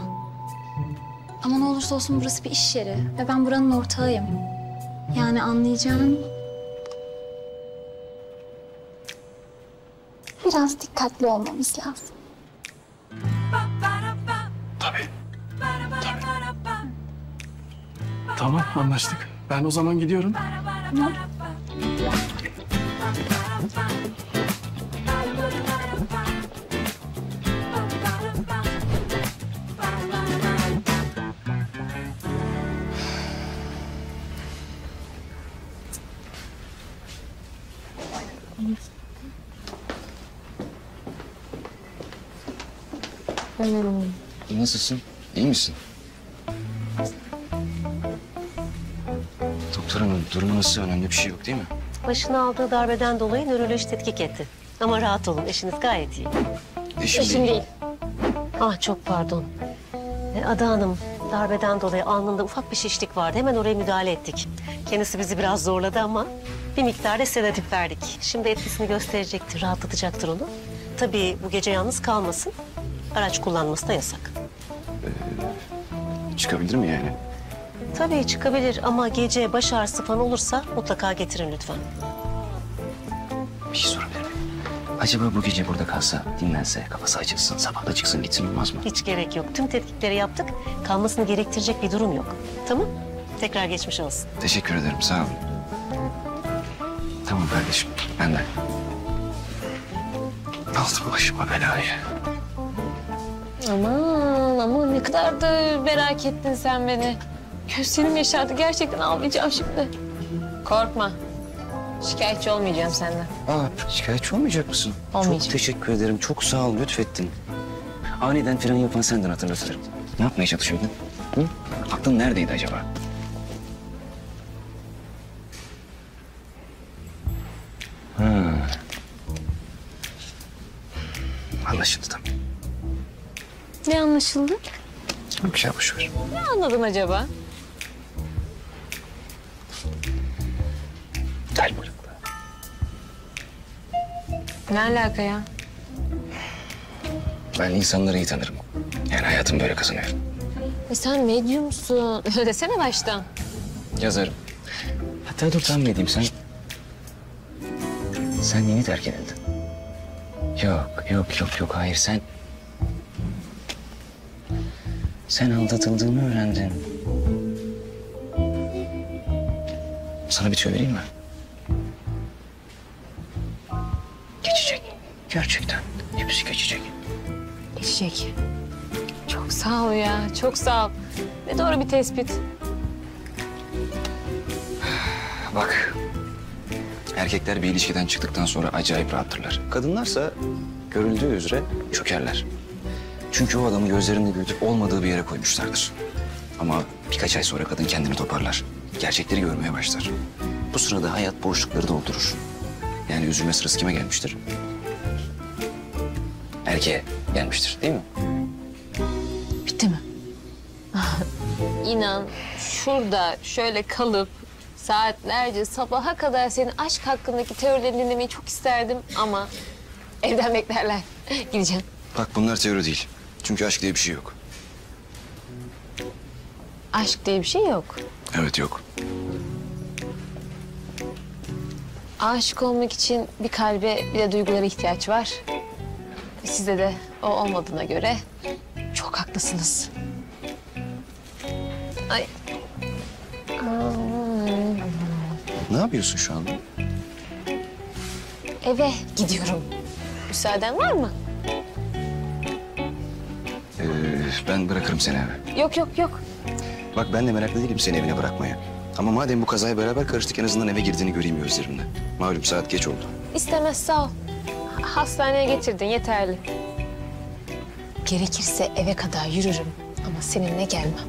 Ama ne olursa olsun burası bir iş yeri ve ben buranın ortağıyım. Yani anlayacağın... Biraz dikkatli olmamız lazım. Tamam anlaştık. Ben o zaman gidiyorum. Nasılsın? İyi misin? Durumu nasıl? Önemli bir şey yok değil mi? Başına aldığı darbeden dolayı nöroloji tetkik etti. Ama rahat olun, eşiniz gayet iyi. Eşim Eşim değil. değil. Ah çok pardon. E, Ada Hanım, darbeden dolayı alnında ufak bir şişlik vardı. Hemen oraya müdahale ettik. Kendisi bizi biraz zorladı ama bir miktarda sedatif verdik. Şimdi etkisini gösterecektir, rahatlatacaktır onu. Tabii bu gece yalnız kalmasın. Araç kullanması da yasak. Çıkabilir mi yani? Tabii çıkabilir ama gece baş ağrısı falan olursa mutlaka getirin lütfen. Bir şey sorabilir miyim? Acaba bu gece burada kalsa, dinlense, kafası açılsın, sabah da çıksın gitsin olmaz mı? Hiç gerek yok. Tüm tetkikleri yaptık. Kalmasını gerektirecek bir durum yok. Tamam? Tekrar geçmiş olsun. Teşekkür ederim, sağ olun. Tamam kardeşim, ben de. Aldım başıma belayı. Aman aman ne kadar da merak ettin sen beni. Gözlerim yaşardı gerçekten ağlayacağım şimdi. Korkma. Şikayetçi olmayacağım senden. Aa, şikayetçi olmayacak mısın? Olmayacağım. Çok teşekkür ederim, çok sağ ol, lütfettin. Aniden fren yapan sendin hatırlatırım. Ne yapmaya çalışıyordun? Hı? Aklın neredeydi acaba? Ha. Anlaşıldı tamam. Ne anlaşıldı? Bir şey boş ver. Ne anladın acaba? Gel buraya. Ne alaka ya? Ben insanları iyi tanırım. Yani hayatım böyle kazanıyorum. E sen medyumsun. Desene baştan. Yazarım. Hatta dur tahmin edeyim sen... Sen yeni terk edildin. Yok, yok, yok, yok. Hayır sen... Sen aldatıldığını öğrendin. Sana bir tüyo vereyim mi? Gerçekten. Hepsi geçecek. Geçecek. Çok sağ ol ya, çok sağ ol. Ne doğru bir tespit. Bak. Erkekler bir ilişkiden çıktıktan sonra acayip rahattırlar. Kadınlarsa görüldüğü üzere çökerler. Çünkü o adamı gözlerinde büyütüp olmadığı bir yere koymuşlardır. Ama birkaç ay sonra kadın kendini toparlar. Gerçekleri görmeye başlar. Bu sırada hayat boşlukları doldurur. Yani üzülme sırası kime gelmiştir? Erkeğe gelmiştir değil mi? Bitti mi? İnan şurada şöyle kalıp saatlerce sabaha kadar senin aşk hakkındaki teorilerini dinlemeyi çok isterdim ama evden beklerler. Gideceğim. Bak bunlar teori değil. Çünkü aşk diye bir şey yok. Aşk diye bir şey yok. Evet yok. Aşık olmak için bir kalbe bir de duygulara ihtiyaç var. Sizde de o olmadığına göre çok haklısınız. Ay. Ne yapıyorsun şu anda? Eve gidiyorum. Müsaaden var mı? Ee, ben bırakırım seni eve. Yok yok yok. Bak ben de meraklı değilim seni evine bırakmaya. Ama madem bu kazaya beraber karıştık en azından eve girdiğini göreyim gözlerimle. Malum saat geç oldu. İstemez sağ ol. Hastaneye getirdin yeterli. Gerekirse eve kadar yürürüm ama seninle gelmem.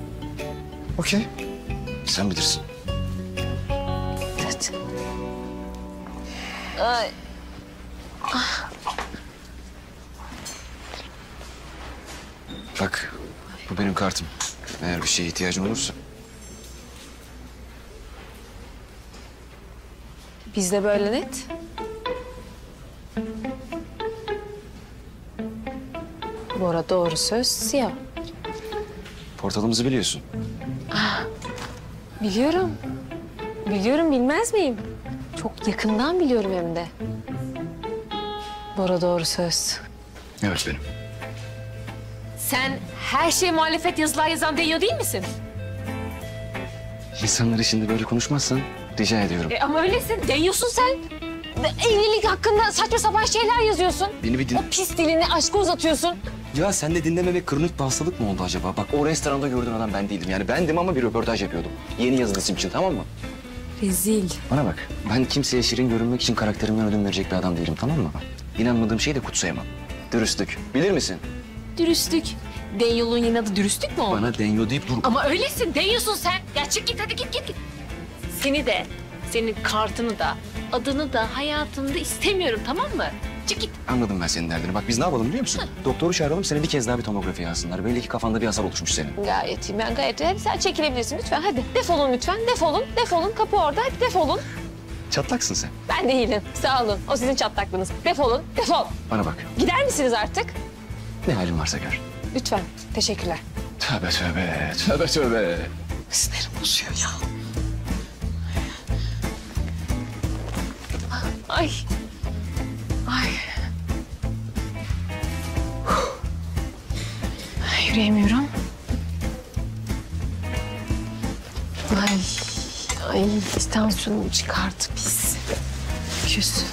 Okey. Sen bilirsin. Evet. Ay. Bak bu benim kartım. Eğer bir şeye ihtiyacın olursa. Bizde böyle net. Bora doğru söz siyah. Portalımızı biliyorsun. Biliyorum. Biliyorum bilmez miyim? Çok yakından biliyorum hem de. Bora doğru söz. Evet benim. Sen her şeye muhalefet yazılar yazan deniyor değil misin? İnsanlar şimdi böyle konuşmazsan rica ediyorum. E, ama öylesin. Deniyorsun sen. Evlilik hakkında saçma sapan şeyler yazıyorsun. Beni bir din... O pis dilini aşka uzatıyorsun. Ya sen de dinlememek kronik bir hastalık mı oldu acaba? Bak o restoranda gördüğün adam ben değildim. Yani bendim ama bir röportaj yapıyordum. Yeni yazılı isim için tamam mı? Rezil. Bana bak. Ben kimseye şirin görünmek için karakterimden ödün verecek bir adam değilim tamam mı? İnanmadığım şeyi de kutsayamam. Dürüstlük. Bilir misin? Dürüstlük. Denyol'un yeni adı dürüstlük mü oldu? Bana denyo deyip dur. Ama öylesin. Deniyorsun sen. Ya çık git hadi git git. git. Seni de, senin kartını da, adını da hayatımda istemiyorum tamam mı? Çık git. Anladım ben senin derdini. Bak biz ne yapalım biliyor musun? Doktoru çağıralım seni bir kez daha bir tomografi yazsınlar. Belli ki kafanda bir hasar oluşmuş senin. Gayet iyi. Ben gayet iyi. Hadi sen çekilebilirsin lütfen. Hadi defolun lütfen. Defolun. Defolun. Kapı orada. Hadi defolun. Çatlaksın sen. Ben değilim. Sağ olun. O sizin çatlaklığınız. Defolun. Defol. Bana bak. Gider misiniz artık? Ne halin varsa gör. Lütfen. Teşekkürler. Tövbe tövbe. Tövbe tövbe. Sinirim bozuyor ya. Ay. Ay. Yürüyemiyorum. Ay. Ay. Tansiyonumu çıkardı pis. Küs.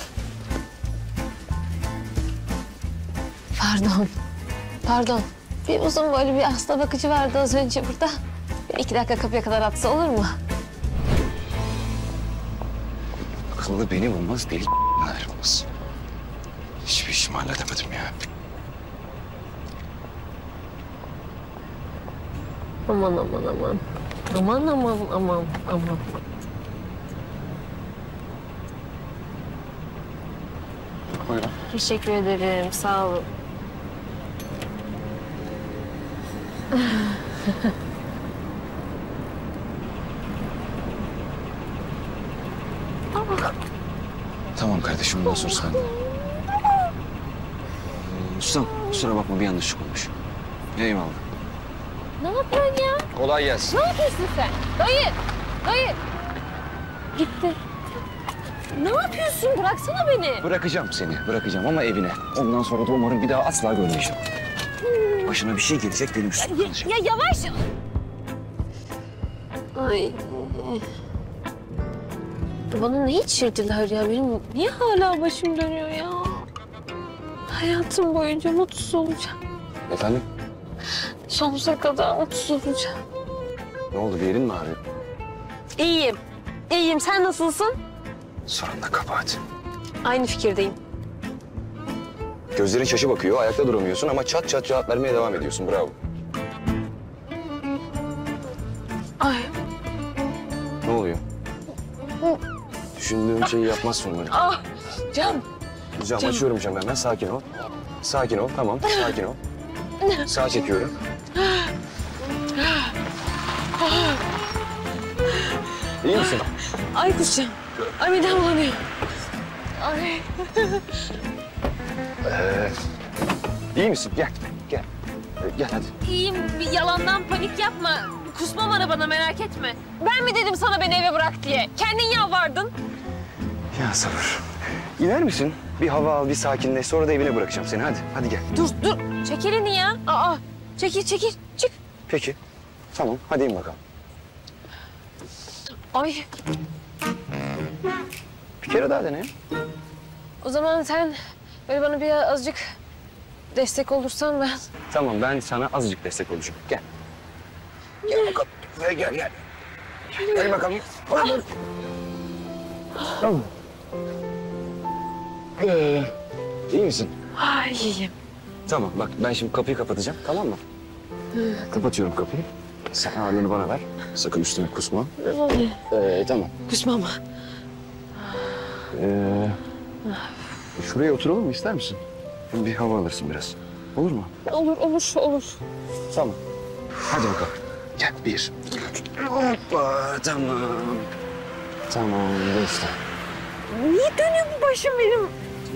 Pardon. Pardon. Bir uzun böyle bir hasta bakıcı vardı az önce burada. Beni iki dakika kapıya kadar atsa olur mu? Akıllı beni bulmaz, deli ayrılmaz. İşimi halledemedim ya. Aman aman aman. Aman aman aman aman. Buyurun. Teşekkür ederim. Sağ olun. Tamam kardeşim bundan sonra sen. Ustam kusura bakma bir yanlışlık olmuş. Eyvallah. Ne yapıyorsun ya? Kolay gelsin. Ne yapıyorsun sen? Dayı! Dayı! Gitti. Ne yapıyorsun? Bıraksana beni. Bırakacağım seni, bırakacağım ama evine. Ondan sonra da umarım bir daha asla görmeyeceğim. Başına bir şey gelecek benim üstüme Ya, ya yavaş. Ay. Bana ne içirdiler ya? Benim niye hala başım dönüyor ya? Hayatım boyunca mutsuz olacağım. Efendim? Sonsuza kadar mutsuz olacağım. Ne oldu bir yerin mi ağrıyor? İyiyim. İyiyim. Sen nasılsın? Sorun da kabahat. Aynı fikirdeyim. Gözlerin şaşı bakıyor, ayakta duramıyorsun ama çat çat cevap vermeye devam ediyorsun. Bravo. Ay. Ne oluyor? Düşündüğüm şeyi yapmazsın umarım. Ah. Cam. Cam, Cam. açıyorum cam hemen. Sakin ol. Sakin ol, tamam. Sakin ol. Sağ çekiyorum. İyi misin? Ay kusacağım. Ay midem bulanıyor. Ay. Ee, iyi misin? Gel, gel. Ee, Gel hadi. İyiyim. Bir yalandan panik yapma. Kusmam arabana merak etme. Ben mi dedim sana beni eve bırak diye? Kendin yalvardın. Ya sabır. İner misin? Bir hava al, bir sakinleş. Sonra da evine bırakacağım seni. Hadi, hadi gel. Dur dur. Çek elini ya. Aa. Çekil çekil. Çık. Peki. Tamam, hadi in bakalım. Ay. Bir kere daha dene. O zaman sen böyle bana bir azıcık destek olursan ben. Tamam, ben sana azıcık destek olacağım. Gel. Gel bakalım. Gel, gel, gel. Gel bakalım. Tamam. Ee, iyi misin? Ay iyiyim. Tamam, bak ben şimdi kapıyı kapatacağım, tamam mı? Kapatıyorum kapıyı. Sen ağırlığını bana ver. Sakın üstüme kusma. Ee, tamam. Kusmam. Ee, şuraya oturalım mı ister misin? Bir hava alırsın biraz. Olur mu? Olur olur olur. Tamam. Hadi bakalım. Gel bir. Hoppa tamam. Tamam geçti. Niye dönüyor bu başım benim?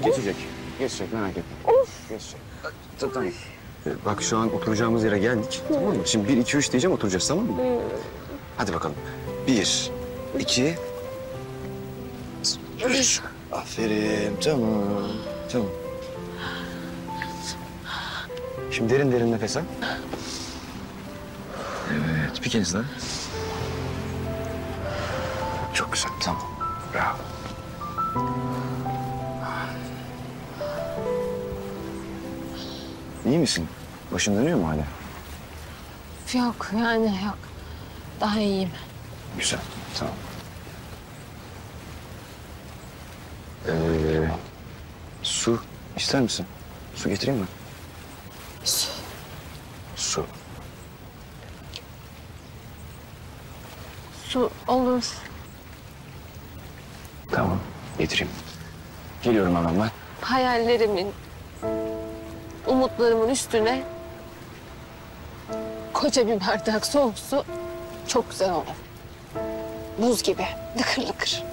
Geçecek. Geçecek merak etme. Of. Geçecek. Ta- Tamam. Ee, Bak şu an oturacağımız yere geldik. Tamam mı? Şimdi bir, iki, üç diyeceğim oturacağız tamam mı? Hadi bakalım. Bir, iki, üç. Aferin. Tamam. Tamam. Şimdi derin derin nefes al. Evet, bir kez daha. Çok güzel, tamam. Bravo. İyi misin? Başın dönüyor mu hala? Yok yani yok. Daha iyiyim. Güzel, tamam. Ee, su ister misin? Su getireyim mi? Su. Su. Su olur. Tamam, getireyim. Geliyorum hemen ben. Hayallerimin, umutlarımın üstüne koca bir bardak soğuk su çok güzel olur. Buz gibi, lıkır lıkır.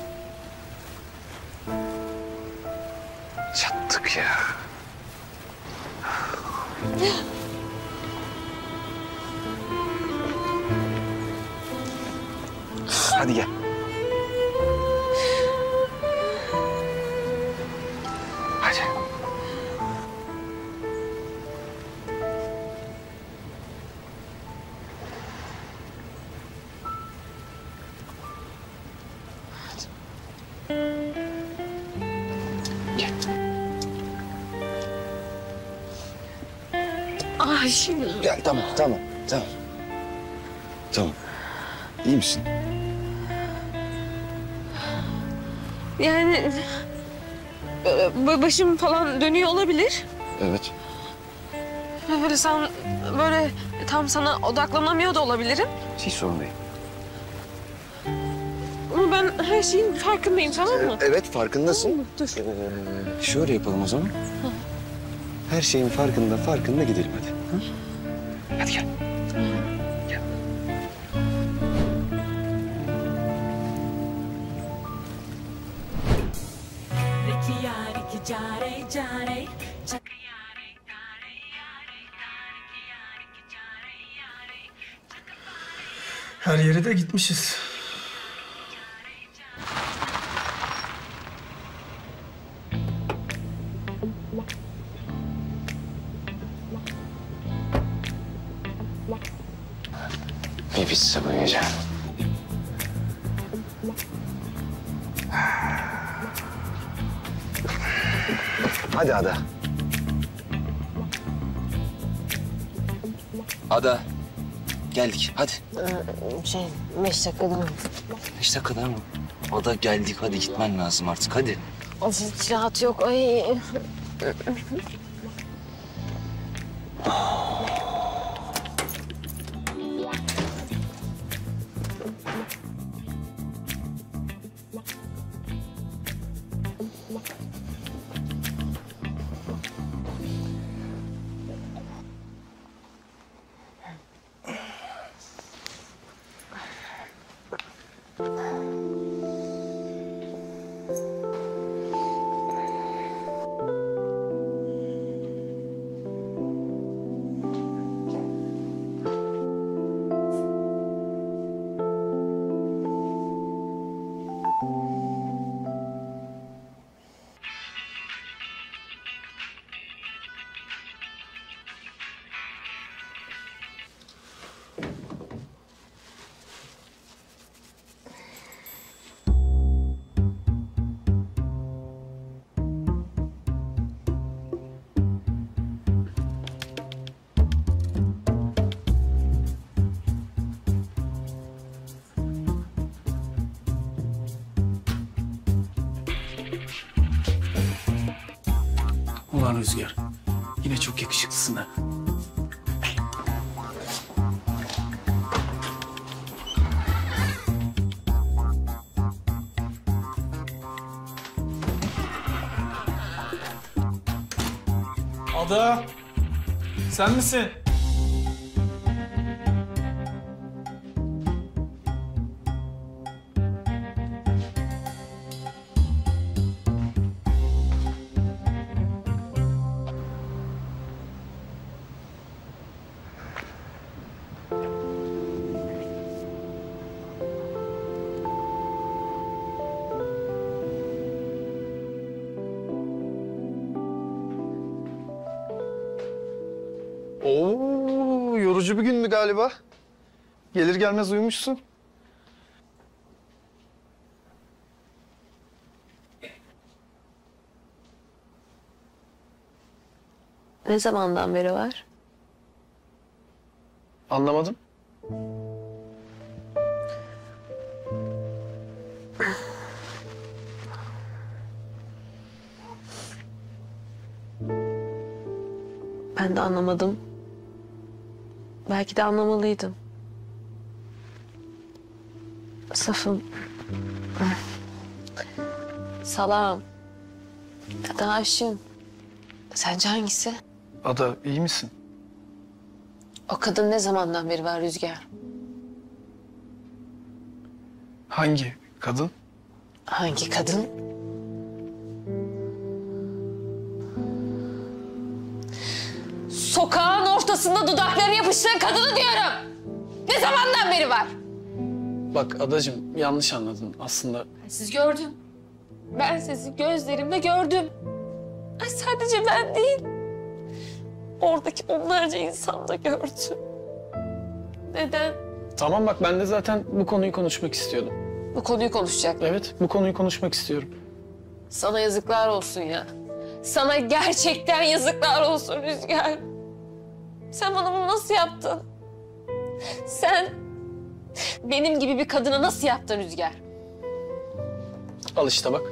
Çattık ya. Hadi gel. Gel tamam tamam tamam. Tamam. İyi misin? Yani böyle başım falan dönüyor olabilir. Evet. Böyle sen böyle tam sana odaklanamıyor da olabilirim. Hiç sorun değil. Ama ben her şeyin farkındayım tamam mı? Evet farkındasın. Dur. Ee, şöyle yapalım o zaman. Her şeyin farkında farkında gidelim? Hadi Öyle de gitmişiz. Bir bitse bu gece. Hadi Ada. Ada. Geldik. Hadi. Şey, beş dakikada. Beş dakikada mı? Ada geldik. Hadi gitmen lazım artık. Hadi. Of hiç rahat yok. Ay. Rüzgar. Yine çok yakışıklısın ha. Ada. Sen misin? Galiba. Gelir gelmez uyumuşsun. Ne zamandan beri var? Anlamadım. Ben de anlamadım. Belki de anlamalıydım. Safım. Salam. Ya da aşığım. Sence hangisi? Ada iyi misin? O kadın ne zamandan beri var Rüzgar? Hangi kadın? Hangi kadın? Sokağın ortasında dudakları yapıştığı kadını diyorum. Ne zamandan beri var? Bak adacığım yanlış anladın aslında. Siz gördüm. Ben sizi gözlerimle gördüm. Ay sadece ben değil. Oradaki onlarca insan da gördü. Neden? Tamam bak ben de zaten bu konuyu konuşmak istiyordum. Bu konuyu konuşacak. Evet bu konuyu konuşmak istiyorum. Sana yazıklar olsun ya. Sana gerçekten yazıklar olsun Rüzgar. Sen bana bunu nasıl yaptın? Sen benim gibi bir kadına nasıl yaptın Rüzgar? Al işte bak.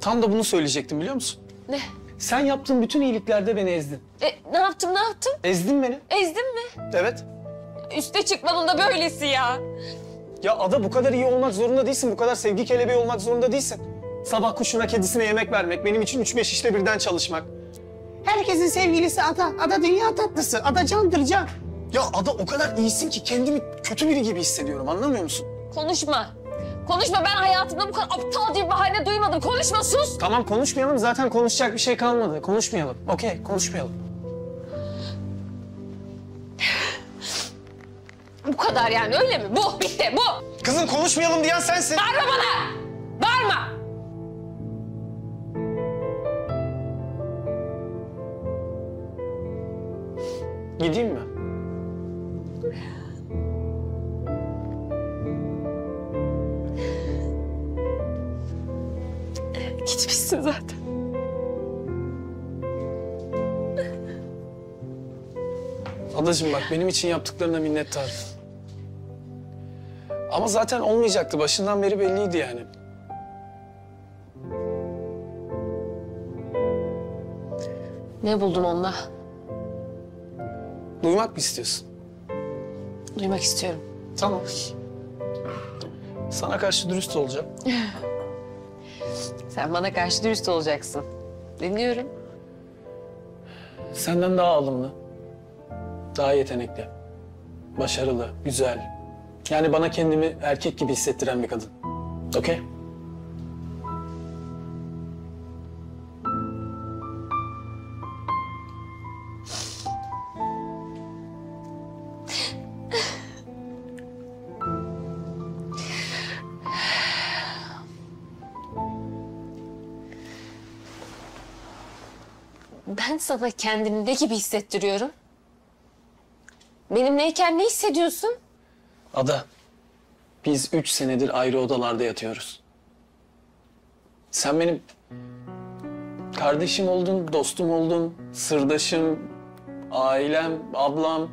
Tam da bunu söyleyecektim biliyor musun? Ne? Sen yaptığın bütün iyiliklerde beni ezdin. E, ne yaptım ne yaptım? Ezdin beni. Ezdin mi? Evet. Üste çıkmanın da böylesi ya. Ya Ada bu kadar iyi olmak zorunda değilsin. Bu kadar sevgi kelebeği olmak zorunda değilsin. Sabah kuşuna kedisine yemek vermek, benim için üç beş işte birden çalışmak. Herkesin sevgilisi Ada. Ada dünya tatlısı. Ada candır can. Ya Ada o kadar iyisin ki kendimi kötü biri gibi hissediyorum anlamıyor musun? Konuşma. Konuşma ben hayatımda bu kadar aptalca bir bahane duymadım. Konuşma sus. Tamam konuşmayalım zaten konuşacak bir şey kalmadı. Konuşmayalım. Okey konuşmayalım. Bu kadar yani öyle mi? Bu bitti bu. Kızım konuşmayalım diyen sensin. Bağırma bana. Bağırma. Gideyim mi? Gitmişsin zaten. Adacığım bak benim için yaptıklarına minnettarım. Ama zaten olmayacaktı. Başından beri belliydi yani. Ne buldun onunla? Duymak mı istiyorsun? Duymak istiyorum. Tamam. Sana karşı dürüst olacağım. Sen bana karşı dürüst olacaksın. Dinliyorum. Senden daha alımlı. Daha yetenekli. Başarılı, güzel. Yani bana kendimi erkek gibi hissettiren bir kadın. Okey? Sana kendini ne gibi hissettiriyorum? Benimleyken ne hissediyorsun? Ada, biz üç senedir ayrı odalarda yatıyoruz. Sen benim kardeşim oldun, dostum oldun, sırdaşım, ailem, ablam.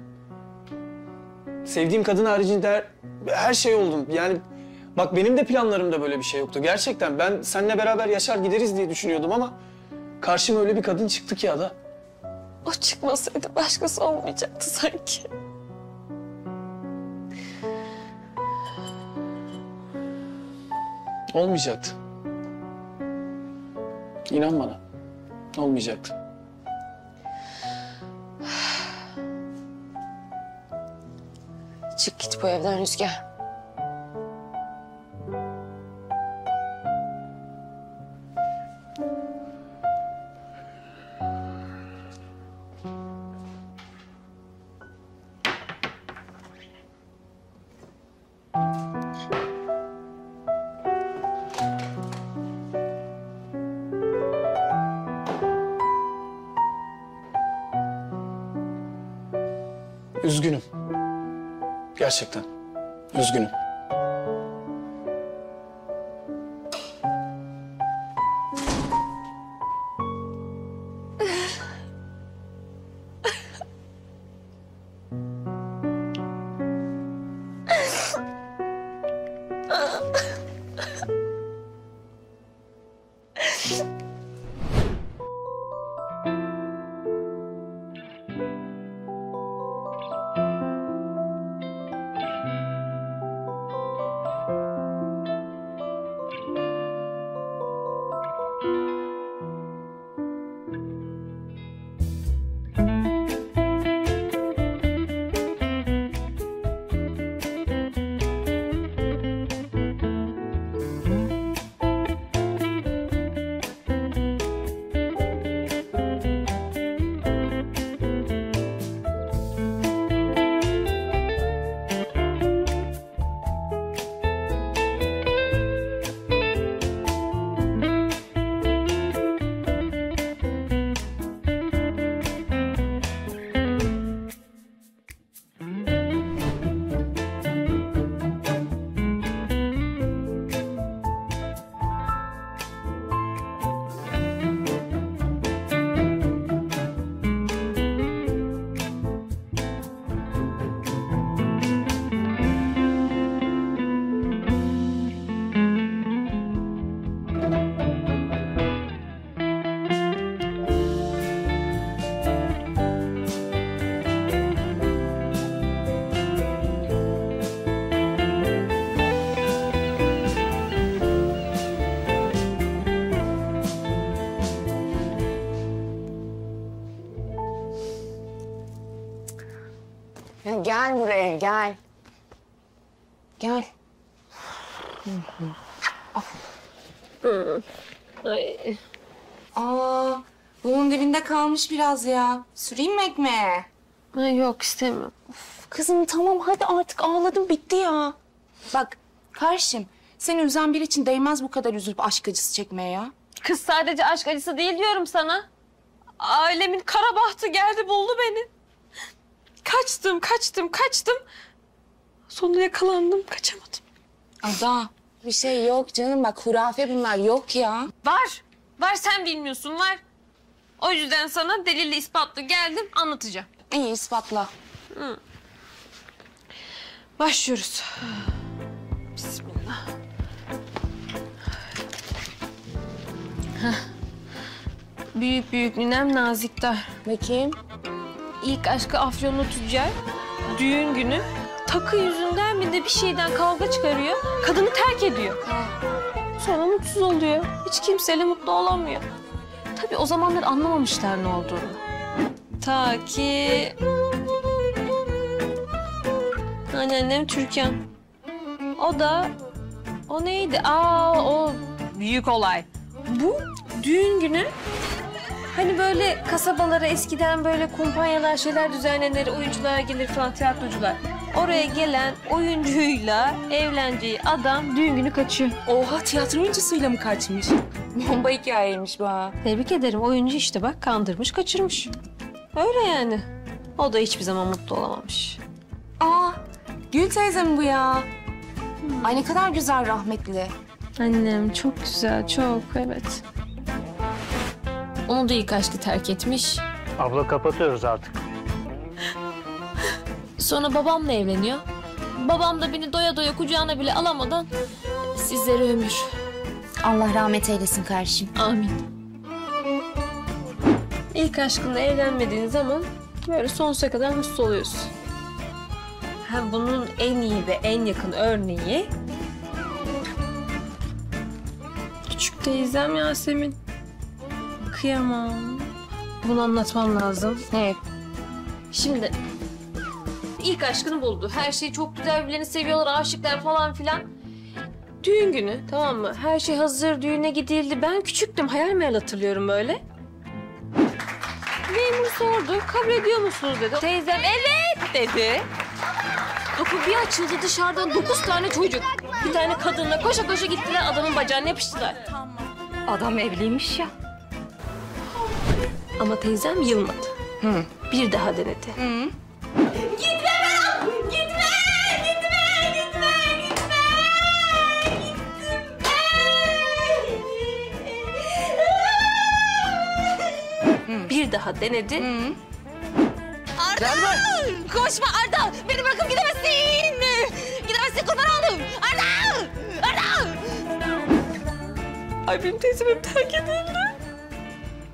Sevdiğim kadın haricinde her, her şey oldun. Yani bak benim de planlarımda böyle bir şey yoktu. Gerçekten ben seninle beraber yaşar gideriz diye düşünüyordum ama karşıma öyle bir kadın çıktı ki Ada. O çıkmasaydı başkası olmayacaktı sanki. Olmayacaktı. İnan bana. Olmayacaktı. Çık git bu evden Rüzgar. Üzgünüm. Gerçekten. Üzgünüm. Buraya gel. Gel. Ay. Aa, bunun dibinde kalmış biraz ya. Süreyim mi ekmeğe? Ay yok istemiyorum. Kızım tamam hadi artık ağladım bitti ya. Bak karşım seni üzen biri için değmez bu kadar üzülüp aşk acısı çekmeye ya. Kız sadece aşk acısı değil diyorum sana. Ailemin kara bahtı geldi buldu beni. Kaçtım, kaçtım, kaçtım. Sonunda yakalandım, kaçamadım. Ada bir şey yok canım bak hurafe bunlar yok ya. Var, var sen bilmiyorsun var. O yüzden sana delilli ispatlı geldim anlatacağım. İyi ispatla. Hı. Başlıyoruz. Bismillah. Heh. Büyük büyük ninem naziktar. Bakayım. İlk aşkı Afyonlu tüccar. Düğün günü. Takı yüzünden bir de bir şeyden kavga çıkarıyor. Kadını terk ediyor. Sonra mutsuz oluyor. Hiç kimseyle mutlu olamıyor. Tabii o zamanlar anlamamışlar ne olduğunu. Ta ki... Anneannem Türkan. O da... O neydi? Aa o büyük olay. Bu düğün günü Hani böyle kasabalara eskiden böyle kumpanyalar şeyler düzenlenir, oyuncular gelir falan tiyatrocular. Oraya gelen oyuncuyla evleneceği adam düğün günü kaçıyor. Oha tiyatro oyuncusuyla mı kaçmış? Bomba hikayeymiş bu ha. Tebrik ederim oyuncu işte bak kandırmış kaçırmış. Öyle yani. O da hiçbir zaman mutlu olamamış. Aa Gül teyzem bu ya. Ay ne kadar güzel rahmetli. Annem çok güzel çok evet. Onu da ilk aşkı terk etmiş. Abla kapatıyoruz artık. Sonra babamla evleniyor. Babam da beni doya doya kucağına bile alamadan sizlere ömür. Allah rahmet eylesin kardeşim. Amin. İlk aşkınla evlenmediğin zaman böyle sonsuza kadar mutsuz oluyorsun. Hem bunun en iyi ve en yakın örneği küçük teyzem Yasemin. Kıyamam. Bunu anlatmam lazım. Evet. Şimdi ilk aşkını buldu. Her şey çok güzel, birbirlerini seviyorlar, aşıklar falan filan. Düğün günü tamam mı? Her şey hazır, düğüne gidildi. Ben küçüktüm, hayal meyal hatırlıyorum böyle. Memur sordu, kabul ediyor musunuz dedi. Teyzem evet dedi. Kapı bir açıldı dışarıdan dokuz tane çocuk. Bir tane kadınla koşa koşa gittiler adamın bacağına yapıştılar. Adam evliymiş ya. Ama teyzem yılmadı. Bir daha denedi. Gitme Berat! Gitme! Gitme! Gitme! Gitme! Bir daha denedi. Arda! Koşma Arda! Beni bırakıp gidemezsin! Gidemezsin kurban oldum! Arda! Arda! Ay benim teyzem hep terk edildi.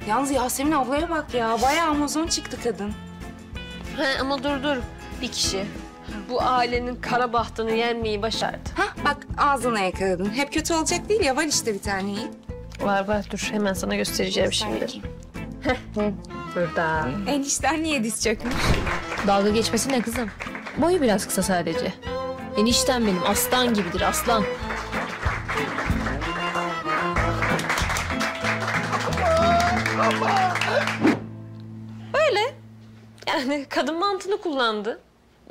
Yalnız Yasemin ablaya bak ya. Bayağı Amazon çıktı kadın. He, ama dur dur. Bir kişi. Bu ailenin kara bahtını yenmeyi başardı. Hah bak ağzına yakaladın. Hep kötü olacak değil ya. Var işte bir tane iyi. Var var dur hemen sana göstereceğim şimdi. Burada. Enişten niye diz çökmüş? Dalga geçmesi ne kızım? Boyu biraz kısa sadece. Eniştem benim aslan gibidir aslan. Öyle. Yani kadın mantığını kullandı.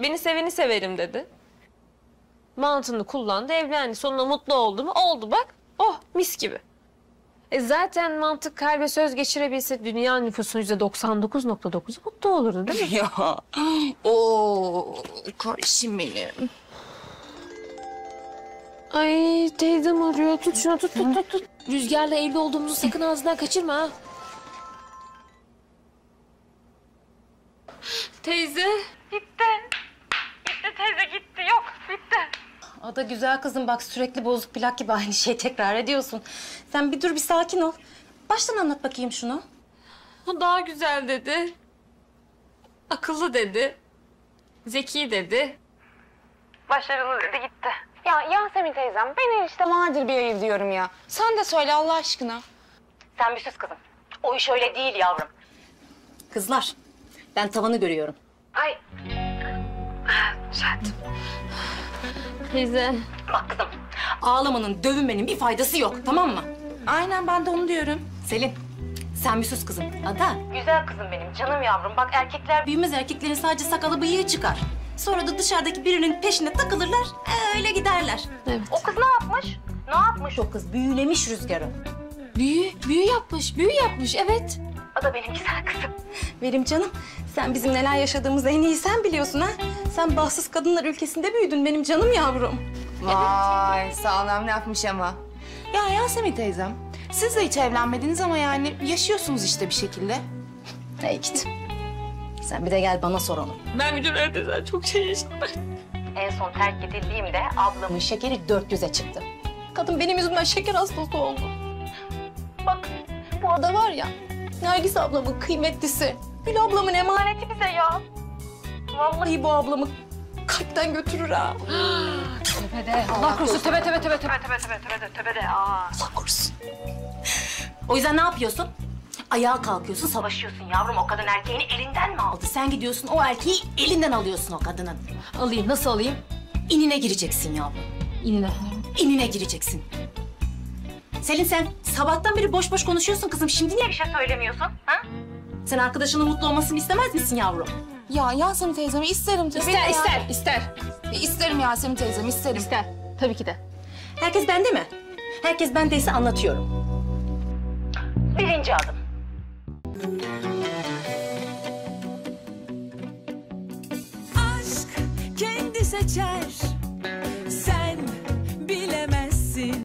Beni seveni severim dedi. Mantığını kullandı, evlendi. Sonunda mutlu oldu mu? Oldu bak. Oh mis gibi. E zaten mantık kalbe söz geçirebilse dünya nüfusunun yüzde 99.9'u mutlu olurdu değil mi? Ya. Oo, kardeşim benim. Ay teyzem arıyor. Tut şunu tut tut tut. tut. Rüzgarla evli olduğumuzu sakın ağzından kaçırma ha. Teyze. Gitti. Gitti teyze gitti. Yok bitti. Ada güzel kızım bak sürekli bozuk plak gibi aynı şeyi tekrar ediyorsun. Sen bir dur bir sakin ol. Baştan anlat bakayım şunu. O daha güzel dedi. Akıllı dedi. Zeki dedi. Başarılı dedi gitti. Ya Yasemin teyzem ben enişte vardır bir hayır diyorum ya. Sen de söyle Allah aşkına. Sen bir sus kızım. O iş öyle değil yavrum. Kızlar ben tavanı görüyorum. Ay. Şahat. Teyze. Bak kızım ağlamanın dövünmenin bir faydası yok tamam mı? Aynen ben de onu diyorum. Selin sen bir sus kızım. Ada Güzel kızım benim canım yavrum. Bak erkekler büyümez erkeklerin sadece sakalı bıyığı çıkar. Sonra da dışarıdaki birinin peşine takılırlar öyle giderler. Evet. O kız ne yapmış? Ne yapmış? O kız büyülemiş rüzgarı. Büyü, büyü yapmış, büyü yapmış evet. O da benim güzel kızım. Benim canım sen bizim neler yaşadığımızı en iyi sen biliyorsun ha. Sen bahtsız kadınlar ülkesinde büyüdün benim canım yavrum. Vay sağlam yapmış ama. Ya Yasemin teyzem siz de hiç evlenmediniz ama yani yaşıyorsunuz işte bir şekilde. Hey git. Sen bir de gel bana sor onu. Ben müdür öğretmen çok şey yaşadım. En son terk edildiğimde ablamın şekeri 400'e çıktı. Kadın benim yüzümden şeker hastası oldu. Bak bu ada var ya, Nergis ablamın kıymetlisi. Gül ablamın emaneti bize ya. Vallahi bu ablamı kalpten götürür ha. Tepede. Allah korusun. Tebe tebe tebe tebe tebe tebe tebe tepede. Aa. Allah korusun. O yüzden ne yapıyorsun? Ayağa kalkıyorsun, savaşıyorsun yavrum. O kadın erkeğini elinden mi aldı? Sen gidiyorsun o erkeği elinden alıyorsun o kadının. Alayım. Nasıl alayım? İnine gireceksin yavrum. İnine. İnine gireceksin. Selin sen sabahtan beri boş boş konuşuyorsun kızım. Şimdi niye bir şey söylemiyorsun? Ha? Sen arkadaşının mutlu olmasını istemez misin yavrum? Ya Yasemin teyzemi isterim tabii. İster, ya. ister, ister. E, İsterim Yasemin teyzemi isterim. İster. Tabii ki de. Herkes bende mi? Herkes bendeyse anlatıyorum. Birinci adım. aşk kendi seçer